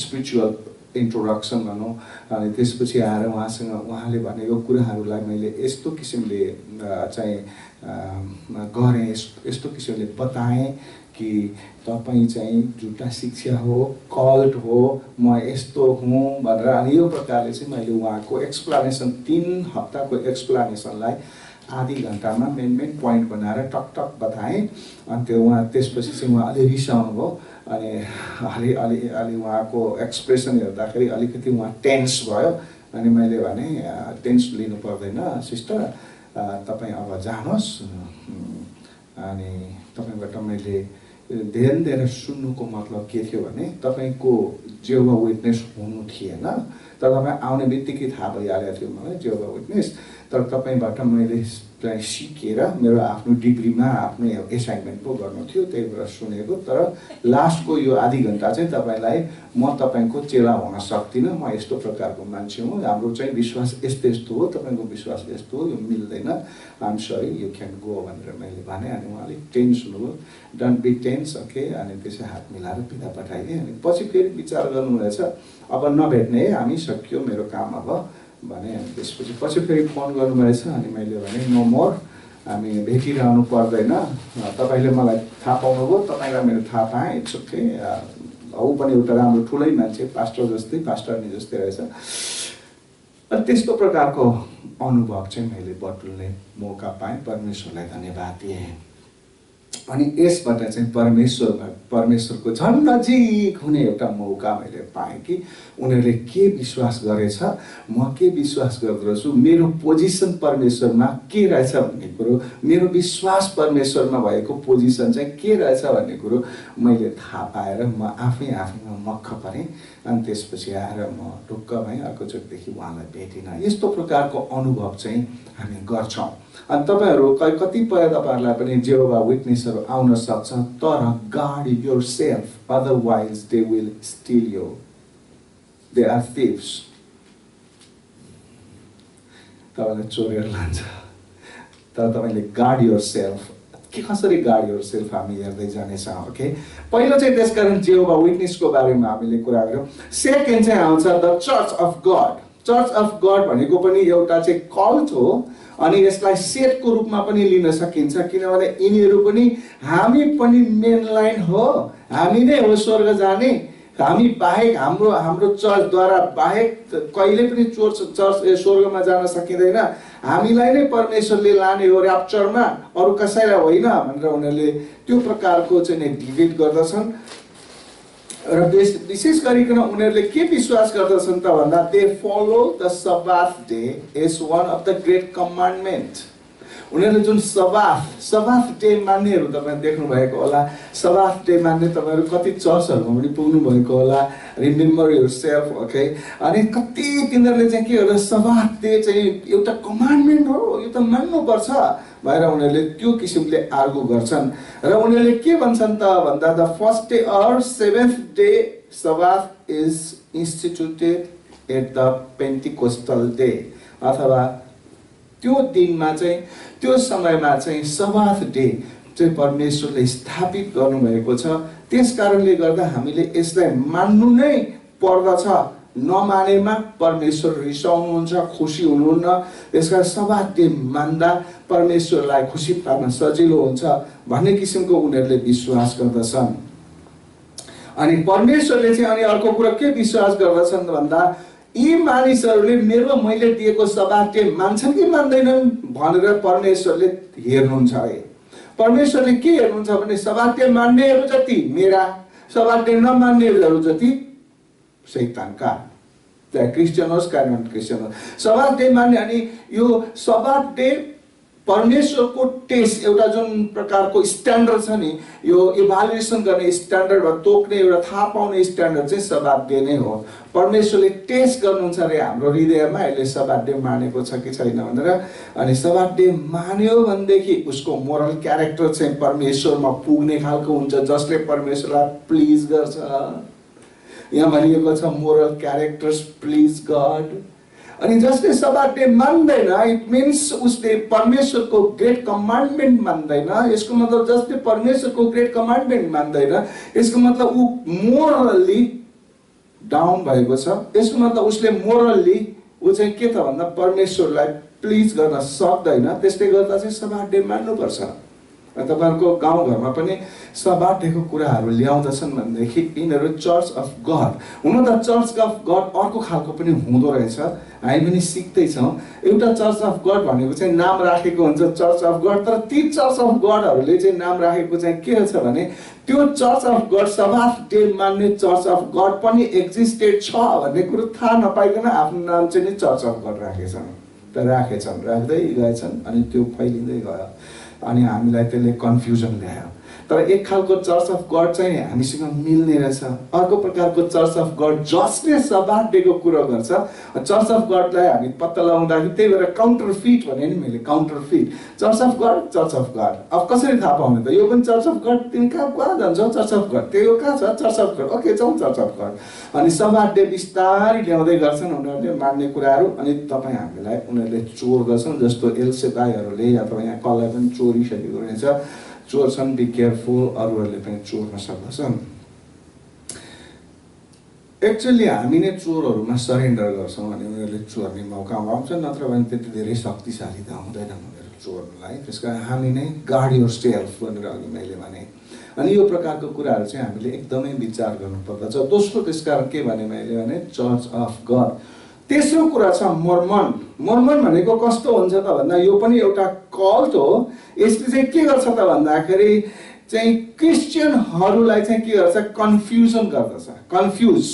स्पिरिचुअल इन्ट्रोडक्सन भनौँ अनि त्यसपछि आएर उहाँसँग उहाँले भनेको कुराहरूलाई मैले यस्तो किसिमले चाहिँ गरेँ यस- यस्तो किसिमले बताएँ कि तपाईँ चाहिँ झुटा शिक्षा हो कल्ट हो म यस्तो हुँ भनेर अनि यो प्रकारले चाहिँ मैले उहाँको एक्सप्लानेसन तिन हप्ताको एक्सप्लानेसनलाई आधी घन्टामा मेन मेन पोइन्ट बनाएर टक टक बताएँ। अनि त्यो उहाँ त्यसपछि चाहिँ उहाँ अलि रिसाउनु भयो अनि अलि अलि अलि उहाँको एक्सप्रेसन हेर्दाखेरि अलिकति उहाँ टेन्स भयो। अनि मैले भने टेन्स लिनु पर्दैन सिस्टर तपाईँ अब जानुहोस्। अनि तपाईँबाट मैले धेरै धेरै सुन्नुको मतलब के थियो भने तपाईँको जेवा विटनेस हुनु थिएन तर तपाईँ आउने बित्तिकै थाहा भइहालेको थियो मलाई जेवा विटनेस तर तपाईँबाट मैले चाहिँ सिकेर मेरो आफ्नो डिग्रीमा आफ्नो एसाइनमेन्ट पो गर्नु थियो त्यही भएर सुनेको तर लास्टको यो आधी घन्टा चाहिँ तपाईँलाई म तपाईँको चेला हुन सक्दिनँ। म यस्तो प्रकारको मान्छे हुँ। हाम्रो चाहिँ विश्वास यस्तो यस्तो हो तपाईँको विश्वास यस्तो हो यो मिल्दैन। I'm sorry you can go भनेर मैले भने अनि उहाँ अलिक टेन्स हुनुभयो डन्ट बी टेन्स ओके अनि त्यसै हात मिलाएर बिदा पठाइदिएँ अनि पछि फेरि विचार गर्नुहुँदैछ अब नभेट्ने है हामी सकियो मेरो काम अब भने त्यसपछि पछि फेरि फोन गर्नुभएछ अनि मैले भने नो मोर हामी भेटिरहनु पर्दैन। तपाईँले मलाई थाहा पाउनुभयो तपाईँलाई मैले थाहा पाएँ इट्स ओके ऊ पनि एउटा राम्रो ठुलै मान्छे पास्टर जस्तै पास्टरनी जस्तै रहेछ। अनि त्यस्तो प्रकारको अनुभव चाहिँ मैले बटुल्ने मौका पाएँ। परमेश्वरलाई धन्यवाद दिएँ। अनि यसबाट चाहिँ परमेश्वरमा परमेश्वरको झन् नजिक हुने एउटा मौका मैले पाएँ कि उनीहरूले के विश्वास गरेछ म के विश्वास गर्दछु मेरो पोजिसन परमेश्वरमा के रहेछ भन्ने कुरो मेरो विश्वास परमेश्वरमा भएको पोजिसन चाहिँ के रहेछ भन्ने कुरो मैले थाहा पाएर म आफै आफैमा मक्ख परेँ। अनि त्यसपछि आएर म ढुक्क भएँ अर्कोचोटिदेखि उहाँलाई भेटिनँ। यस्तो प्रकारको अनुभव चाहिँ हामी गर्छौँ। अनि तपाईँहरू क- कतिपय तपाईँहरूलाई पनि जेवा विटनेसहरू आउन सक्छ तर guard yourself otherwise they will still यो दे आर थिप्स तपाईँलाई चोरेर लान्छ। तर तपाईँले गाड योर सेल्फ के कसरी गाड योर सेल्फ हामी हेर्दै जानेछौँ ओके पहिलो चाहिँ त्यसकारण जेवा विटनेसको बारेमा हामीले कुरा गऱ्यौँ सेकेन्ड चाहिँ आउँछ the church of God. Church of God भनेको पनि एउटा चाहिँ कल्ट हो अनि यसलाई सेटको रूपमा पनि लिन सकिन्छ किनभने यिनीहरू पनि हामी पनि मेन लाइन हो। हामी नै हो स्वर्ग जाने हामी बाहेक हाम्रो हाम्रो चर्चद्वारा बाहेक कहिले पनि चोर्च चर्च स्वर्गमा जान सकिँदैन। हामीलाई नै परमेश्वरले लाने हो ऱ्याप्चरमा अरू कसैलाई होइन भनेर उनीहरूले त्यो प्रकारको चाहिँ डिबेट गर्दछन्। र विश- विशेष गरिकन उनीहरूले के विश्वास गर्दछन् त भन्दा they follow the Sabbath day is one of the great commandment उनीहरूले जुन सबाथ सबाथ डे मान्नेहरू तपाईँले देख्नु भएको होला सबाथ डे मान्ने तपाईँहरू कति चर्चहरूमा पनि पुग्नु भएको होला रिमेम्बर युर सेल्फ ओके अनि कति तिनीहरूले चाहिँ के गर्छ सबाथ डे चाहिँ एउटा कमान्डमेन्ट हो यो त मान्नुपर्छ भनेर उनीहरूले त्यो किसिमले आर्गु गर्छन्। र उनीहरूले के भन्छन् त भन्दा the first day or seventh day Sabbath is instituted at the Pentecostal day अथवा त्यो दिनमा चाहिँ त्यो समयमा चाहिँ सबाथ डे चाहिँ परमेश्वरले स्थापित गर्नुभएको छ। त्यस कारणले गर्दा हामीले यसलाई मान्नु नै पर्दछ। नमानेमा परमेश्वर रिसाउनुहुन्छ खुसी हुनुहुन्न। त्यस कारण डे मान्दा परमेश्वरलाई खुसी पार्न सजिलो हुन्छ भन्ने किसिमको उनीहरूले विश्वास गर्दछन्। अनि परमेश्वरले चाहिँ अनि अर्को कुरा के विश्वास गर्दछन् भन्दा यी मानिसहरूले मेरो मैले दिएको सबाटे मान्छन् कि मान्दैनन् भनेर परमेश्वरले हेर्नुहुन्छ है। परमेश्वरले के हेर्नुहुन्छ भने सबाटे मान्नेहरू जति मेरा सबाटे नमान्नेहरू जति सैतानका चाहे क्रिस्चियन होस् चाहे नन क्रिस्चियन होस्। सबात डे मान्ने अनि यो सबात डे परमेश्वरको टेस्ट एउटा जुन प्रकारको स्ट्यान्डर्ड छ नि यो इभालुएसन गर्ने स्ट्यान्डर्ड वा तोक्ने एउटा थाहा पाउने स्ट्यान्डर्ड चाहिँ सबात डे नै हो। परमेश्वरले टेस्ट गर्नुहुन्छ अरे हाम्रो हृदयमा यसले सबात डे मानेको छ कि छैन भनेर। अनि सबात डे मान्यो भनेदेखि उसको मोरल क्यारेक्टर चाहिँ परमेश्वरमा पुग्ने खालको हुन्छ जसले परमेश्वरलाई प्लिज गर्छ। यहाँ भनिएको छ मोरल क्यारेक्टर्स प्लिज गड अनि जसले सबाटे मान्दैन इट मिन्स उसले परमेश्वरको ग्रेट कमान्डमेन्ट मान्दैन। यसको मतलब जसले परमेश्वरको ग्रेट कमान्डमेन्ट मान्दैन यसको मतलब ऊ मोरल्ली डाउन भएको छ। यसको मतलब उसले मोरल्ली ऊ चाहिँ के त भन्दा परमेश्वरलाई प्लिज गर्न सक्दैन। त्यसले गर्दा चाहिँ सबाटे मान्नुपर्छ। र तपाईँहरूको गाउँघरमा पनि सबाटेको कुराहरू ल्याउँदछन् भनेदेखि यिनीहरू चर्च अफ गड हुन त चर्च अफ गड अर्को खालको पनि हुँदो रहेछ। हामी पनि सिक्दैछौँ। एउटा चर्च अफ गड भनेको चाहिँ नाम राखेको हुन्छ चर्च अफ गड तर ती चर्च अफ गडहरूले चाहिँ नाम राखेको चाहिँ के छ भने त्यो church of God Sabbath day मान्ने चर्च अफ गड पनि एक्जिस्टेड छ भन्ने कुरो थाहा नपाइकन आफ्नो नाम चाहिँ नि चर्च अफ गड राखेछन्। राखेछन् राख्दै गएछन् अनि त्यो फैलिँदै गयो। अनि हामीलाई त्यसले कन्फ्युजन ल्यायो तर एक खालको चर्च अफ गड चाहिँ हामीसँग मिल्ने रहेछ। अर्को प्रकारको चर्च अफ गड जसले सबात डेको कुरो गर्छ चर्च अफ गडलाई हामी पत्ता लगाउँदाखेरि त्यही भएर काउन्टर फिट भने नि मैले counterfeit church of God church of God अब कसरी थाहा पाउने त? यो पनि चर्च अफ गड तिमी कहाँ कहाँ जान्छौ? चर्च अफ गड त्यो कहाँ छ? चर्च अफ गड ओके जाउँ चर्च अफ गड अनि सबात डे बिस्तारै ल्याउँदै गर्छन् उनीहरूले मान्ने कुराहरू। अनि तपाईँ हामीलाई उनीहरूले चोर गर्छन् जस्तो एलसेदाईहरूले अथवा यहाँ कसलाई पनि चोरिसकेको रहेछ। चोर छन् बी केयरफुल अरूहरूले पनि चोर्न सक्दछन्। एक्चुअली हामी नै चोरहरूमा सरेन्डर गर्छौँ अनि उनीहरूले चोर्ने मौका पाउँछ नत्र भने त्यति धेरै शक्तिशाली त हुँदैन उनीहरू चोर्नलाई। त्यस कारण हामी नै गार्ड योर सेल्फ भनेर अघि मैले भने। अनि यो प्रकारको कुराहरू चाहिँ हामीले एकदमै विचार गर्नुपर्दछ। दोस्रो त्यस कारण के भने मैले भने चर्च अफ गड तेस्रो कुरा छ मर्मन। मर्मन भनेको कस्तो हुन्छ त भन्दा यो पनि एउटा कल्ट हो। यसले चाहिँ के गर्छ त भन्दाखेरि चाहिँ क्रिस्चियनहरूलाई चाहिँ के गर्छ? कन्फ्युजन गर्दछ। कन्फ्युज।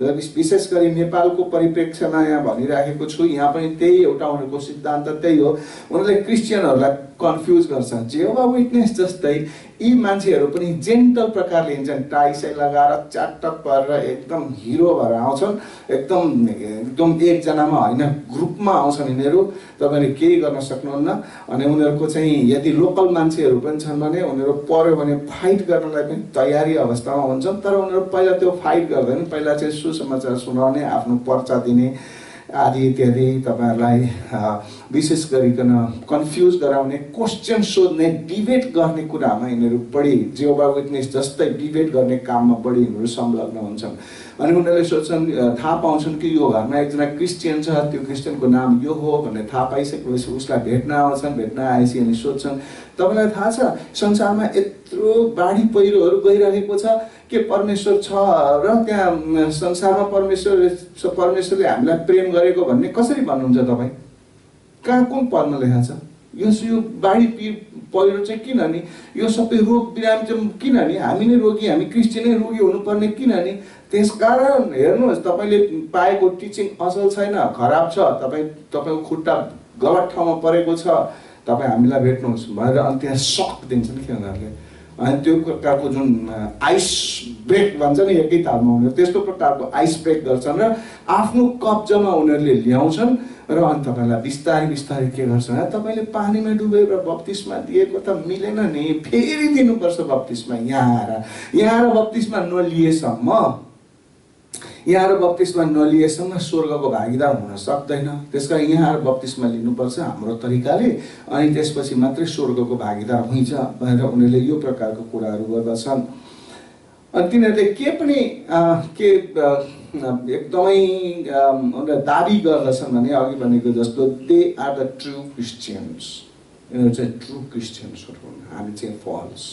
विशेष गरी नेपालको परिप्रेक्ष्यमा यहाँ भनिराखेको छु। यहाँ पनि त्यही एउटा उनीहरूको सिद्धान्त त्यही हो। उनीहरूले क्रिस्चियनहरूलाई कन्फ्युज गर्छ जेवा विटनेस जस्तै यी मान्छेहरू पनि जेन्टल प्रकारले हिँड्छन् टाई साई लगाएर च्याट्ट परेर एकदम हिरो भएर आउँछन्। एकदम एकदम एकजनामा होइन ग्रुपमा आउँछन् यिनीहरू। तपाईँले केही गर्न सक्नुहुन्न अनि उनीहरूको चाहिँ यदि लोकल मान्छेहरू पनि छन् भने उनीहरू पऱ्यो भने फाइट गर्नलाई पनि तयारी अवस्थामा हुन्छन्। तर उनीहरू पहिला त्यो फाइट गर्दैन। पहिला चाहिँ सुसमाचार सुनाउने आफ्नो पर्चा दिने आदि इत्यादि तपाईँहरूलाई विशेष गरिकन कन्फ्युज गराउने क्वेसन सोध्ने डिबेट गर्ने कुरामा यिनीहरू बढी जियोबा विटनेस जस्तै डिबेट गर्ने काममा बढी यिनीहरू संलग्न हुन्छन्। अनि उनीहरूले सोध्छन् अ, थाहा पाउँछन् कि यो घरमा एकजना क्रिस्चियन छ त्यो क्रिस्चियनको नाम यो हो भनेर थाहा पाइसकेपछि उसलाई भेट्न आउँछन् भेट्न आएपछि अनि सोध्छन् तपाईँलाई थाहा छ संसारमा यत्रो बाढी पहिरोहरू गइरहेको छ के परमेश्वर छ? र त्यहाँ संसारमा परमेश्वर परमेश्वरले हामीलाई प्रेम गरेको भन्ने कसरी भन्नुहुन्छ तपाईँ? कहाँ कुन पदमा लेखा छ? यो यो बाढी पि पहिरो चाहिँ किन नि यो सबै रोग बिराम चाहिँ किन नि हामी नै रोगी हामी क्रिस्चियनै रोगी हुनुपर्ने किन नि त्यसकारण हेर्नुहोस् तपाईँले पाएको टिचिङ असल छैन खराब छ तपाईँ तपाईँको खुट्टा गलत ठाउँमा परेको छ तपाईँ हामीलाई भेट्नुहोस् भनेर अनि त्यहाँ सक दिन्छन् कि उनीहरूले अनि त्यो प्रकारको जुन आइस ब्रेक भन्छ नि एकै तालमा उनीहरू त्यस्तो प्रकारको आइस ब्रेक गर्छन् र आफ्नो कब्जामा उनीहरूले ल्याउँछन् र अनि तपाईँलाई बिस्तारै बिस्तारै के गर्छन् "आ, तपाईँले पानीमा डुबेर बत्तिसमा दिएको त मिलेन नि फेरि दिनुपर्छ बत्तिसमा यहाँ आएर। यहाँ आएर बत्तिसमा नलिएसम्म यहाँ आएर बत्तिसमा नलिएसम्म स्वर्गको भागीदार हुन सक्दैन। त्यस कारण यहाँ आएर बत्तिसमा लिनुपर्छ हाम्रो तरिकाले अनि त्यसपछि मात्रै स्वर्गको भागीदार हुन्छ भनेर उनीहरूले यो प्रकारको कुराहरू गर्दछन्। अनि तिनीहरूले के पनि के एकदमै अ, उनीहरूले दाबी गर्दछन् भने अघि भनेको जस्तो they are the true Christians यिनीहरू चाहिँ ट्रु क्रिस्चियन्सहरू हुन्। हामी चाहिँ फल्स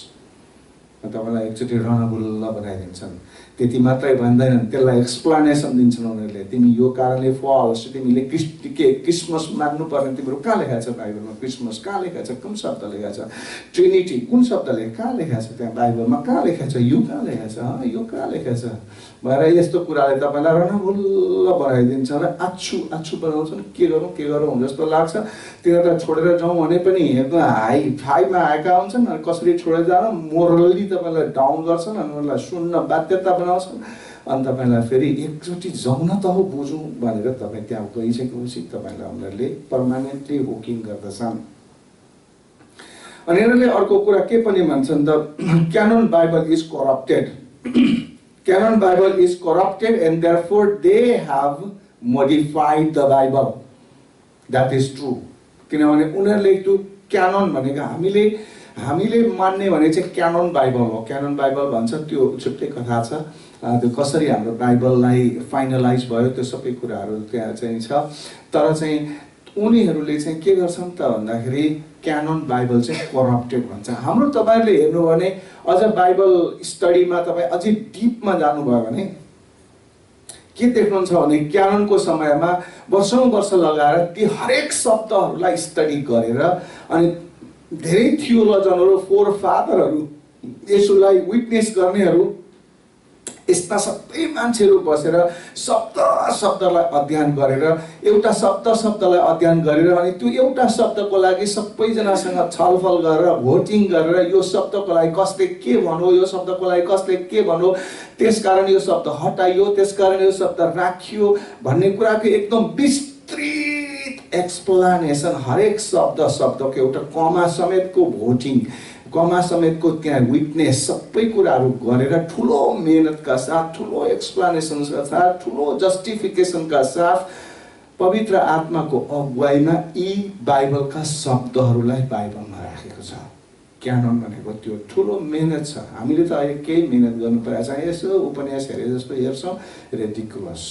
तपाईँलाई एकचोटि रणगुल्ल बनाइदिन्छन्। त्यति मात्रै भन्दैनन् त्यसलाई एक्सप्लानेसन दिन्छन् उनीहरूले। तिमी यो कारणले फल्स तिमीले क्रिस् के क्रिसमस मान्नुपर्ने तिम्रो कहाँ लेखा छ बाइबलमा? क्रिसमस कहाँ लेखा छ? कुन शब्द लेखा छ? ट्रिनिटी कुन शब्दले कहाँ लेखा छ त्यहाँ बाइबलमा? कहाँ लेखा छ? यो कहाँ लेखा छ? यो कहाँ लेखा छ? भएर यस्तो कुराले तपाईँलाई रणगुल्ल बनाइदिन्छ र आछु आछु बनाउँछन्। के गरौँ के गरौँ? जस्तो लाग्छ। तिनीहरूलाई छोडेर जाउँ भने पनि एकदम हाई हाईमा आएका हुन्छन्। अनि कसरी छोडेर जान मोरली तपाईँलाई डाउन गर्छन् अनि उनीहरूलाई सुन्न बाध्यता बनाउँछन् अनि तपाईँलाई फेरि एकचोटि जाउँ न त हो बुझौँ भनेर तपाईँ त्यहाँ गइसकेपछि तपाईँलाई उनीहरूले पर्मानेन्टली हुकिङ गर्दछन्। अनि यिनीहरूले अर्को कुरा के पनि भन्छन् त canon Bible is corrupted canon Bible is corrupted and therefore they have modified the Bible that is true किनभने उनीहरूले त्यो क्यानन भनेको हामीले हामीले मान्ने भने चाहिँ क्यानन बाइबल हो। क्यानन बाइबल भन्छ त्यो छुट्टै कथा छ। त्यो कसरी हाम्रो बाइबललाई फाइनलाइज भयो त्यो सबै कुराहरू त्यहाँ चाहिँ छ। तर चाहिँ उनीहरूले चाहिँ के गर्छन् त भन्दाखेरि क्यानन बाइबल चाहिँ करप्टेड भन्छ। हाम्रो तपाईँहरूले हेर्नु भने अझ बाइबल स्टडीमा तपाईँ अझै डिपमा जानुभयो भने के देख्नुहुन्छ भने क्याननको समयमा वर्षौँ वर्ष लगाएर ती हरेक शब्दहरूलाई स्टडी गरेर अनि धेरै थियोलोजनहरू फोर फादरहरू यसुलाई विटनेस गर्नेहरू यस्ता सबै मान्छेहरू बसेर शब्द शब्दलाई अध्ययन गरेर एउटा शब्द शब्दलाई अध्ययन गरेर अनि त्यो एउटा शब्दको लागि सबैजनासँग छलफल गरेर भोटिङ गरेर यो शब्दको लागि कसले के भन्यो यो शब्दको लागि कसले के भन्यो त्यसकारण यो शब्द हटाइयो त्यसकारण यो शब्द राखियो भन्ने कुराको एकदम विस्तृत एक्सप्लानेसन हरेक शब्द शब्दको एउटा कमा समेतको भोटिङ कमा समेतको त्यहाँ विटनेस सबै कुराहरू गरेर ठुलो मेहनतका साथ ठुलो एक्सप्लानेसनका साथ ठुलो जस्टिफिकेसनका साथ पवित्र आत्माको अगुवाईमा यी बाइबलका शब्दहरूलाई बाइबलमा राखेको छ। क्यानन भनेको त्यो ठुलो मेहनत छ। हामीले त अहिले केही मेहनत गर्नु परेको छ यसो उपन्यास हेरे जस्तो हेर्छौँ रेडिकुलस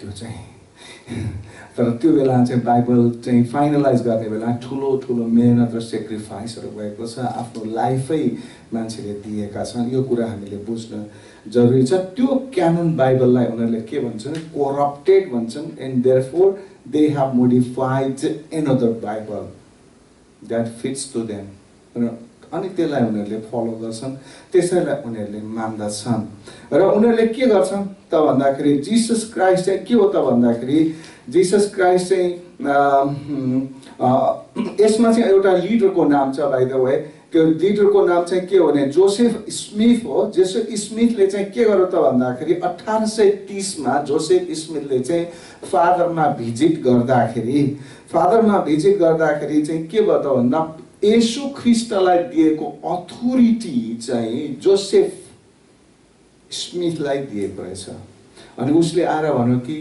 त्यो चाहिँ तर त्यो बेला चाहिँ बाइबल चाहिँ फाइनलाइज गर्ने बेला ठुलो ठुलो मेहनत र सेक्रिफाइसहरू भएको छ आफ्नो लाइफै मान्छेले दिएका छन्। यो कुरा हामीले बुझ्न जरुरी छ। त्यो क्यानन बाइबललाई उनीहरूले के भन्छन्? करप्टेड भन्छन् and therefore they have modified another Bible that fits to them अनि त्यसलाई उनीहरूले फलो गर्छन् त्यसैलाई उनीहरूले मान्दछन्। र उनीहरूले के गर्छन्? त भन्दाखेरि जिसस क्राइस्ट चाहिँ के हो त भन्दाखेरि जिसस क्राइस्ट चाहिँ यसमा चाहिँ एउटा लिडरको नाम छ बाई द वे त्यो लिडरको नाम चाहिँ के हो भने जोसेफ स्मिथ हो। जोसेफ स्मिथले चाहिँ के गर्यो त भन्दाखेरि अठार सय तिसमा जोसेफ स्मिथले चाहिँ फादरमा भिजिट गर्दाखेरि फादरमा भिजिट गर्दाखेरि चाहिँ के भयो त भन्दा यसु ख्रिस्टलाई दिएको अथोरिटी चाहिँ जोसेफ स्मिथलाई दिएको रहेछ। अनि उसले आएर भन्यो कि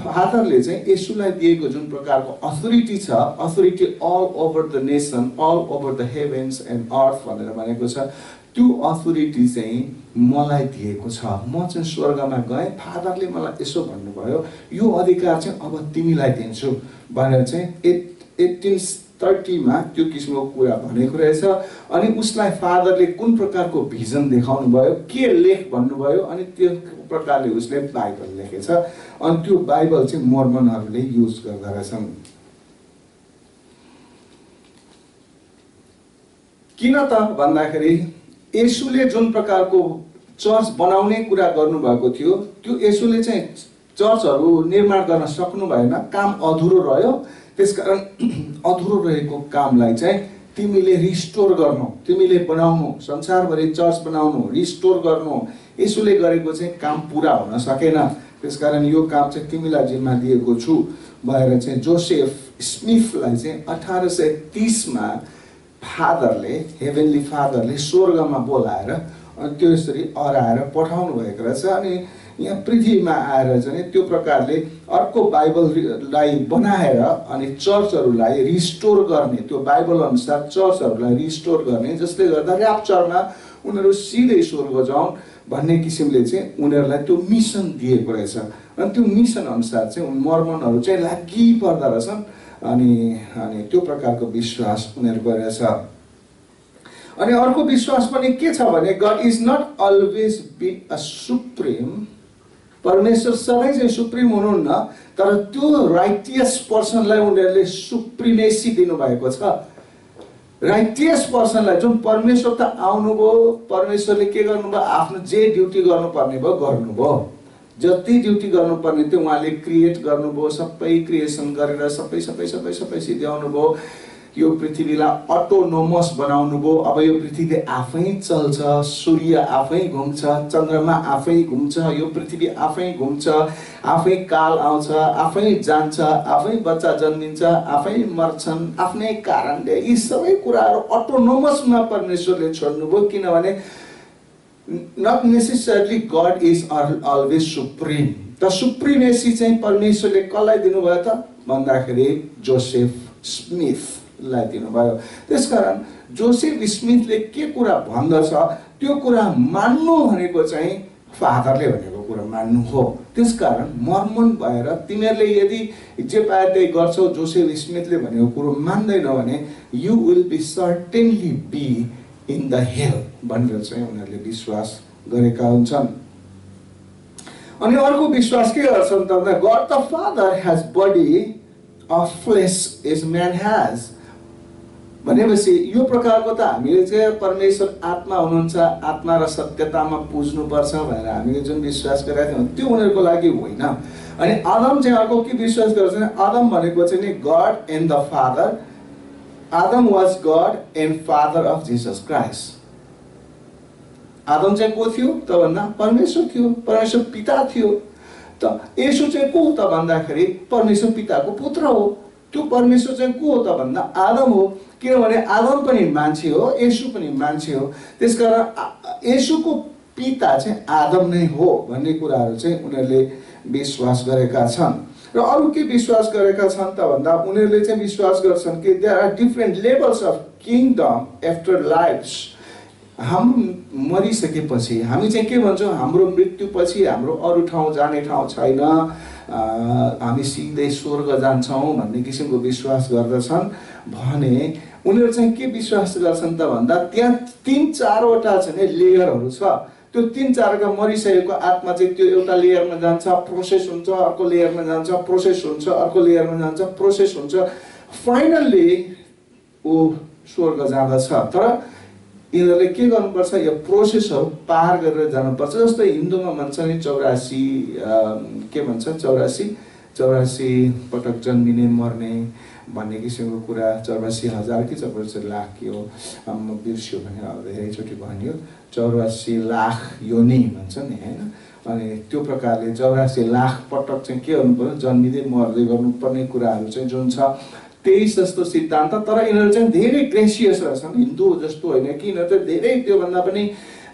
फादरले चाहिँ यसुलाई दिएको जुन प्रकारको अथोरिटी छ authority all over the nation all over the heavens and earth भनेर भनेको छ त्यो अथोरिटी चाहिँ मलाई दिएको छ। म चाहिँ स्वर्गमा गएँ फादरले मलाई यसो भन्नुभयो यो अधिकार चाहिँ अब तिमीलाई दिन्छु भनेर चाहिँ एट एट्टिन थर्टीमा त्यो किसिमको कुरा भनेको रहेछ। अनि उसलाई फादरले कुन प्रकारको भिजन देखाउनु भयो के लेख भन्नुभयो अनि त्यो प्रकारले उसले बाइबल लेखेछ। अनि त्यो बाइबल चाहिँ मर्मनहरूले युज गर्दो रहेछन्। किन त भन्दाखेरि यसुले जुन प्रकारको चर्च बनाउने कुरा गर्नुभएको थियो त्यो यसुले चाहिँ चर्चहरू निर्माण गर्न सक्नु भएन काम अधुरो रह्यो। त्यसकारण अधुरो रहेको कामलाई चाहिँ तिमीले रिस्टोर गर्नु तिमीले बनाउनु संसारभरि चर्च बनाउनु रिस्टोर गर्नु यसोले गरेको चाहिँ काम पुरा हुन सकेन। त्यसकारण यो काम चाहिँ तिमीलाई जिम्मा दिएको छु भएर चाहिँ जोसेफ स्मिथलाई चाहिँ अठार सय तिसमा फादरले हेभेनली फादरले स्वर्गमा बोलाएर अनि त्यो यसरी अराएर पठाउनु भएको रहेछ अनि यहाँ पृथ्वीमा आएर चाहिँ त्यो प्रकारले अर्को बाइबललाई बनाएर अनि चर्चहरूलाई रिस्टोर गर्ने त्यो बाइबल अनुसार चर्चहरूलाई रिस्टोर गर्ने जसले गर्दा ऱ्याप्चरमा उनीहरू सिधै स्वर्ग जाउन् भन्ने किसिमले चाहिँ उनीहरूलाई त्यो मिसन दिएको रहेछ। अनि त्यो मिसन अनुसार चाहिँ मर्मनहरू चाहिँ लागि पर्दो रहेछन् अनि अनि त्यो प्रकारको विश्वास उनीहरूको रहेछ अनि अर्को विश्वास पनि के छ भने God is not always be a supreme परमेश्वर सधैँ चाहिँ सुप्रिम हुनुहुन्न तर त्यो राइटियस पर्सनलाई उनीहरूले सुप्रिमेसी दिनुभएको छ। राइटियस पर्सनलाई जुन परमेश्वर त आउनुभयो परमेश्वरले के गर्नुभयो? आफ्नो जे ड्युटी गर्नुपर्ने भयो गर्नुभयो। जति ड्युटी गर्नुपर्ने थियो उहाँले क्रिएट गर्नुभयो सबै क्रिएसन गरेर सबै सबै सबै सबै सिध्याउनु भयो यो पृथ्वीलाई अटोनोमस बनाउनु भयो। अब यो पृथ्वी आफै चल्छ सूर्य आफै घुम्छ चन्द्रमा आफै घुम्छ यो पृथ्वी आफै घुम्छ आफै काल आउँछ आफै जान्छ आफै बच्चा जन्मिन्छ आफै मर्छन्। आफ्नै कारणले यी सबै कुराहरू अटोनोमसमा परमेश्वरले छोड्नुभयो किनभने not necessarily God is always supreme त सुप्रिमेसी चाहिँ परमेश्वरले कसलाई दिनुभयो त? भन्दाखेरि जोसेफ स्मिथ। लाई दिनुभयो त्यसकारण जोसेफ स्मिथले के कुरा भन्दछ त्यो कुरा मान्नु भनेको चाहिँ फादरले भनेको कुरा मान्नु हो। त्यसकारण मर्मन भएर तिमीहरूले यदि जे पाए त्यही गर्छौ जोसेफ स्मिथले भनेको कुरो मान्दैन भने you will be certainly be in the hell भनेर चाहिँ उनीहरूले विश्वास गरेका हुन्छन्। अनि अर्को विश्वास के गर्छन् त भन्दा God the father has body of flesh is man has भनेपछि यो प्रकारको त हामीले चाहिँ परमेश्वर आत्मा हुनुहुन्छ आत्मा र सत्यतामा पुज्नुपर्छ भनेर हामीले जुन विश्वास गरेका थियौँ त्यो उनीहरूको लागि होइन। अनि आदम चाहिँ अर्को के विश्वास गर्छ भने आदम भनेको चाहिँ नि God and the father Adam was God and father of Jesus Christ Adam चाहिँ को थियो? त भन्दा परमेश्वर थियो। परमेश्वर पिता थियो। त यसो चाहिँ को त भन्दाखेरि परमेश्वर पिताको पुत्र हो। त्यो परमेश्वर चाहिँ को हो त भन्दा आदम हो। किनभने आदम पनि मान्छे हो यसु पनि मान्छे हो। त्यसकारण यसुको पिता चाहिँ आदम नै हो भन्ने कुराहरू चाहिँ उनीहरूले विश्वास गरेका छन्। र अरू के विश्वास गरेका छन् त भन्दा उनीहरूले चाहिँ विश्वास गर्छन् कि there are different levels of kingdom after lives हाम्रो मरिसकेपछि हामी चाहिँ के भन्छौँ? हाम्रो मृत्युपछि हाम्रो अरू ठाउँ जाने ठाउँ छैन। हामी सिधै स्वर्ग जान्छौँ भन्ने किसिमको विश्वास गर्दछन्। भने उनीहरू चाहिँ के विश्वास गर्छन् त भन्दा त्यहाँ तिन चारवटा चाहिँ लेयरहरू छ। त्यो तिन चारका मरिसकेको आत्मा चाहिँ त्यो एउटा लेयरमा जान्छ प्रोसेस हुन्छ अर्को लेयरमा जान्छ प्रोसेस हुन्छ अर्को लेयरमा जान्छ प्रोसेस हुन्छ। फाइनल्ली ऊ स्वर्ग जाँदछ। तर यिनीहरूले के गर्नुपर्छ? यो प्रोसेसहरू पार गरेर जानुपर्छ। जस्तै हिन्दूमा भन्छ नि चौरासी के भन्छ? चौरासी चौरासी पटक जन्मिने मर्ने भन्ने किसिमको कुरा चौरासी हजार कि चौरासी लाख के हो म बिर्सियो भने अब धेरैचोटि भनियो। चौरासी लाख यो नै भन्छ नि होइन? अनि त्यो प्रकारले चौरासी लाख पटक चाहिँ के गर्नु पर्यो जन्मिँदै मर्दै गर्नुपर्ने कुराहरू चाहिँ जुन छ त्यही जस्तो सिद्धान्त तर यिनीहरू चाहिँ धेरै ग्रेसियस रहेछन्। हिन्दू जस्तो होइन कि यिनीहरू चाहिँ धेरै त्योभन्दा पनि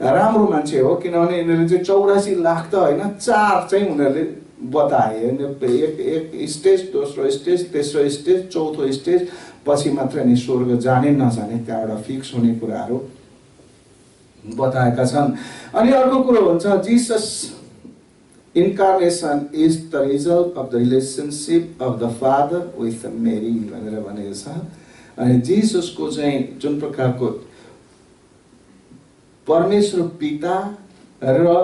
राम्रो मान्छे हो किनभने यिनीहरूले चाहिँ चौरासी लाख त होइन चार चाहिँ उनीहरूले बताए। एक एक स्टेज दोस्रो स्टेज तेस्रो स्टेज चौथो स्टेज पछि मात्र नि स्वर्ग जाने नजाने त्यहाँबाट फिक्स हुने कुराहरू बताएका छन्। अनि अर्को कुरो हुन्छ Jesus incarnation is the result of the relationship of the father with Mary भनेर भनेको छ अनि जिससको चाहिँ जुन प्रकारको परमेश्वर पिता र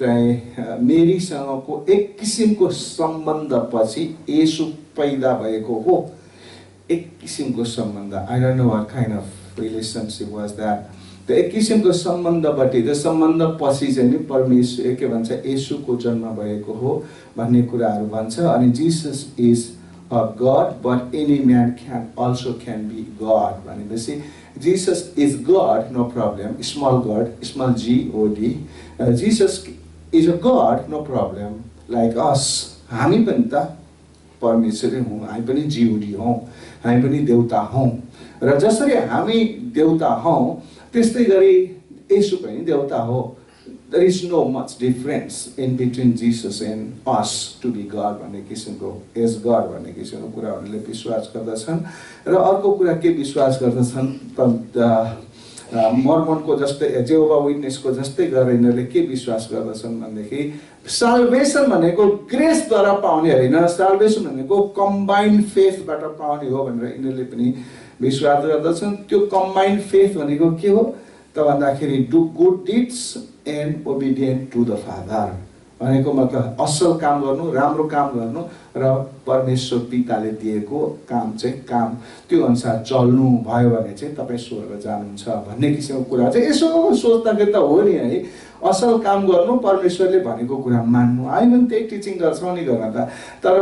चाहिँ मेरीसँगको एक किसिमको सम्बन्ध पछि यसु पैदा भएको हो एक किसिमको सम्बन्ध I don't know what kind of relationship was that त्यो एक किसिमको सम्बन्धपट्टि त्यो सम्बन्ध पछि चाहिँ नि परमेश्वर के भन्छ यसुको जन्म भएको हो भन्ने कुराहरू भन्छ। अनि Jesus is a God but any man can also can be God भनेपछि Jesus is God no problem small God small G O D Jesus is a God no problem like us हामी पनि त परमेश्वरै हौँ हामी पनि जिउडी हौँ हामी पनि देउता हौँ। र जसरी हामी देउता हौँ त्यस्तै गरी यसु पनि देउता हो there is no much difference in between Jesus and us to be God भन्ने किसिमको एज गड भन्ने किसिमको कुरा उनीहरूले विश्वास गर्दछन् र अर्को कुरा के विश्वास गर्दछन् त मर्मनको जस्तै जेहोवा विटनेसको जस्तै गरेर यिनीहरूले के विश्वास गर्दछन् भनेदेखि साल्भेसन भनेको ग्रेसद्वारा पाउने होइन साल्भेसन भनेको कम्बाइन्ड फेथबाट पाउने हो भनेर यिनीहरूले पनि विश्वास गर्दछन् त्यो कम्बाइन्ड फेथ भनेको के हो? त भन्दाखेरि do good deeds and obedient to the father भनेको मतलब असल काम गर्नु राम्रो काम गर्नु र परमेश्वर पिताले दिएको काम चाहिँ काम। त्यो अनुसार चल्नु भयो भने चाहिँ तपाईँ स्वर्ग जानुहुन्छ भन्ने किसिमको कुरा चाहिँ यसो सोच्दाखेरि त हो नि है। असल काम गर्नु परमेश्वरले भनेको कुरा मान्नु। होइन त्यही टिचिङ गर्छौँ नि गर्न त। तर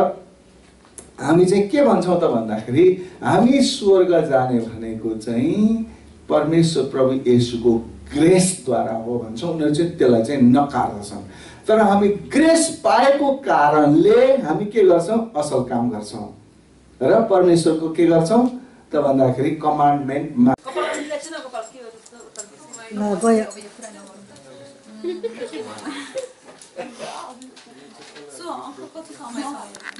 हामी चाहिँ के भन्छौँ त भन्दाखेरि हामी स्वर्ग जाने भनेको चाहिँ परमेश्वर प्रभु येसुको ग्रेसद्वारा हो भन्छौँ। उनीहरू चाहिँ त्यसलाई चाहिँ नकार्दछन्। तर हामी ग्रेस पाएको कारणले हामी के गर्छौँ? असल काम गर्छौँ। र परमेश्वरको के गर्छौँ? त भन्दाखेरि कमान्डमेन्टमा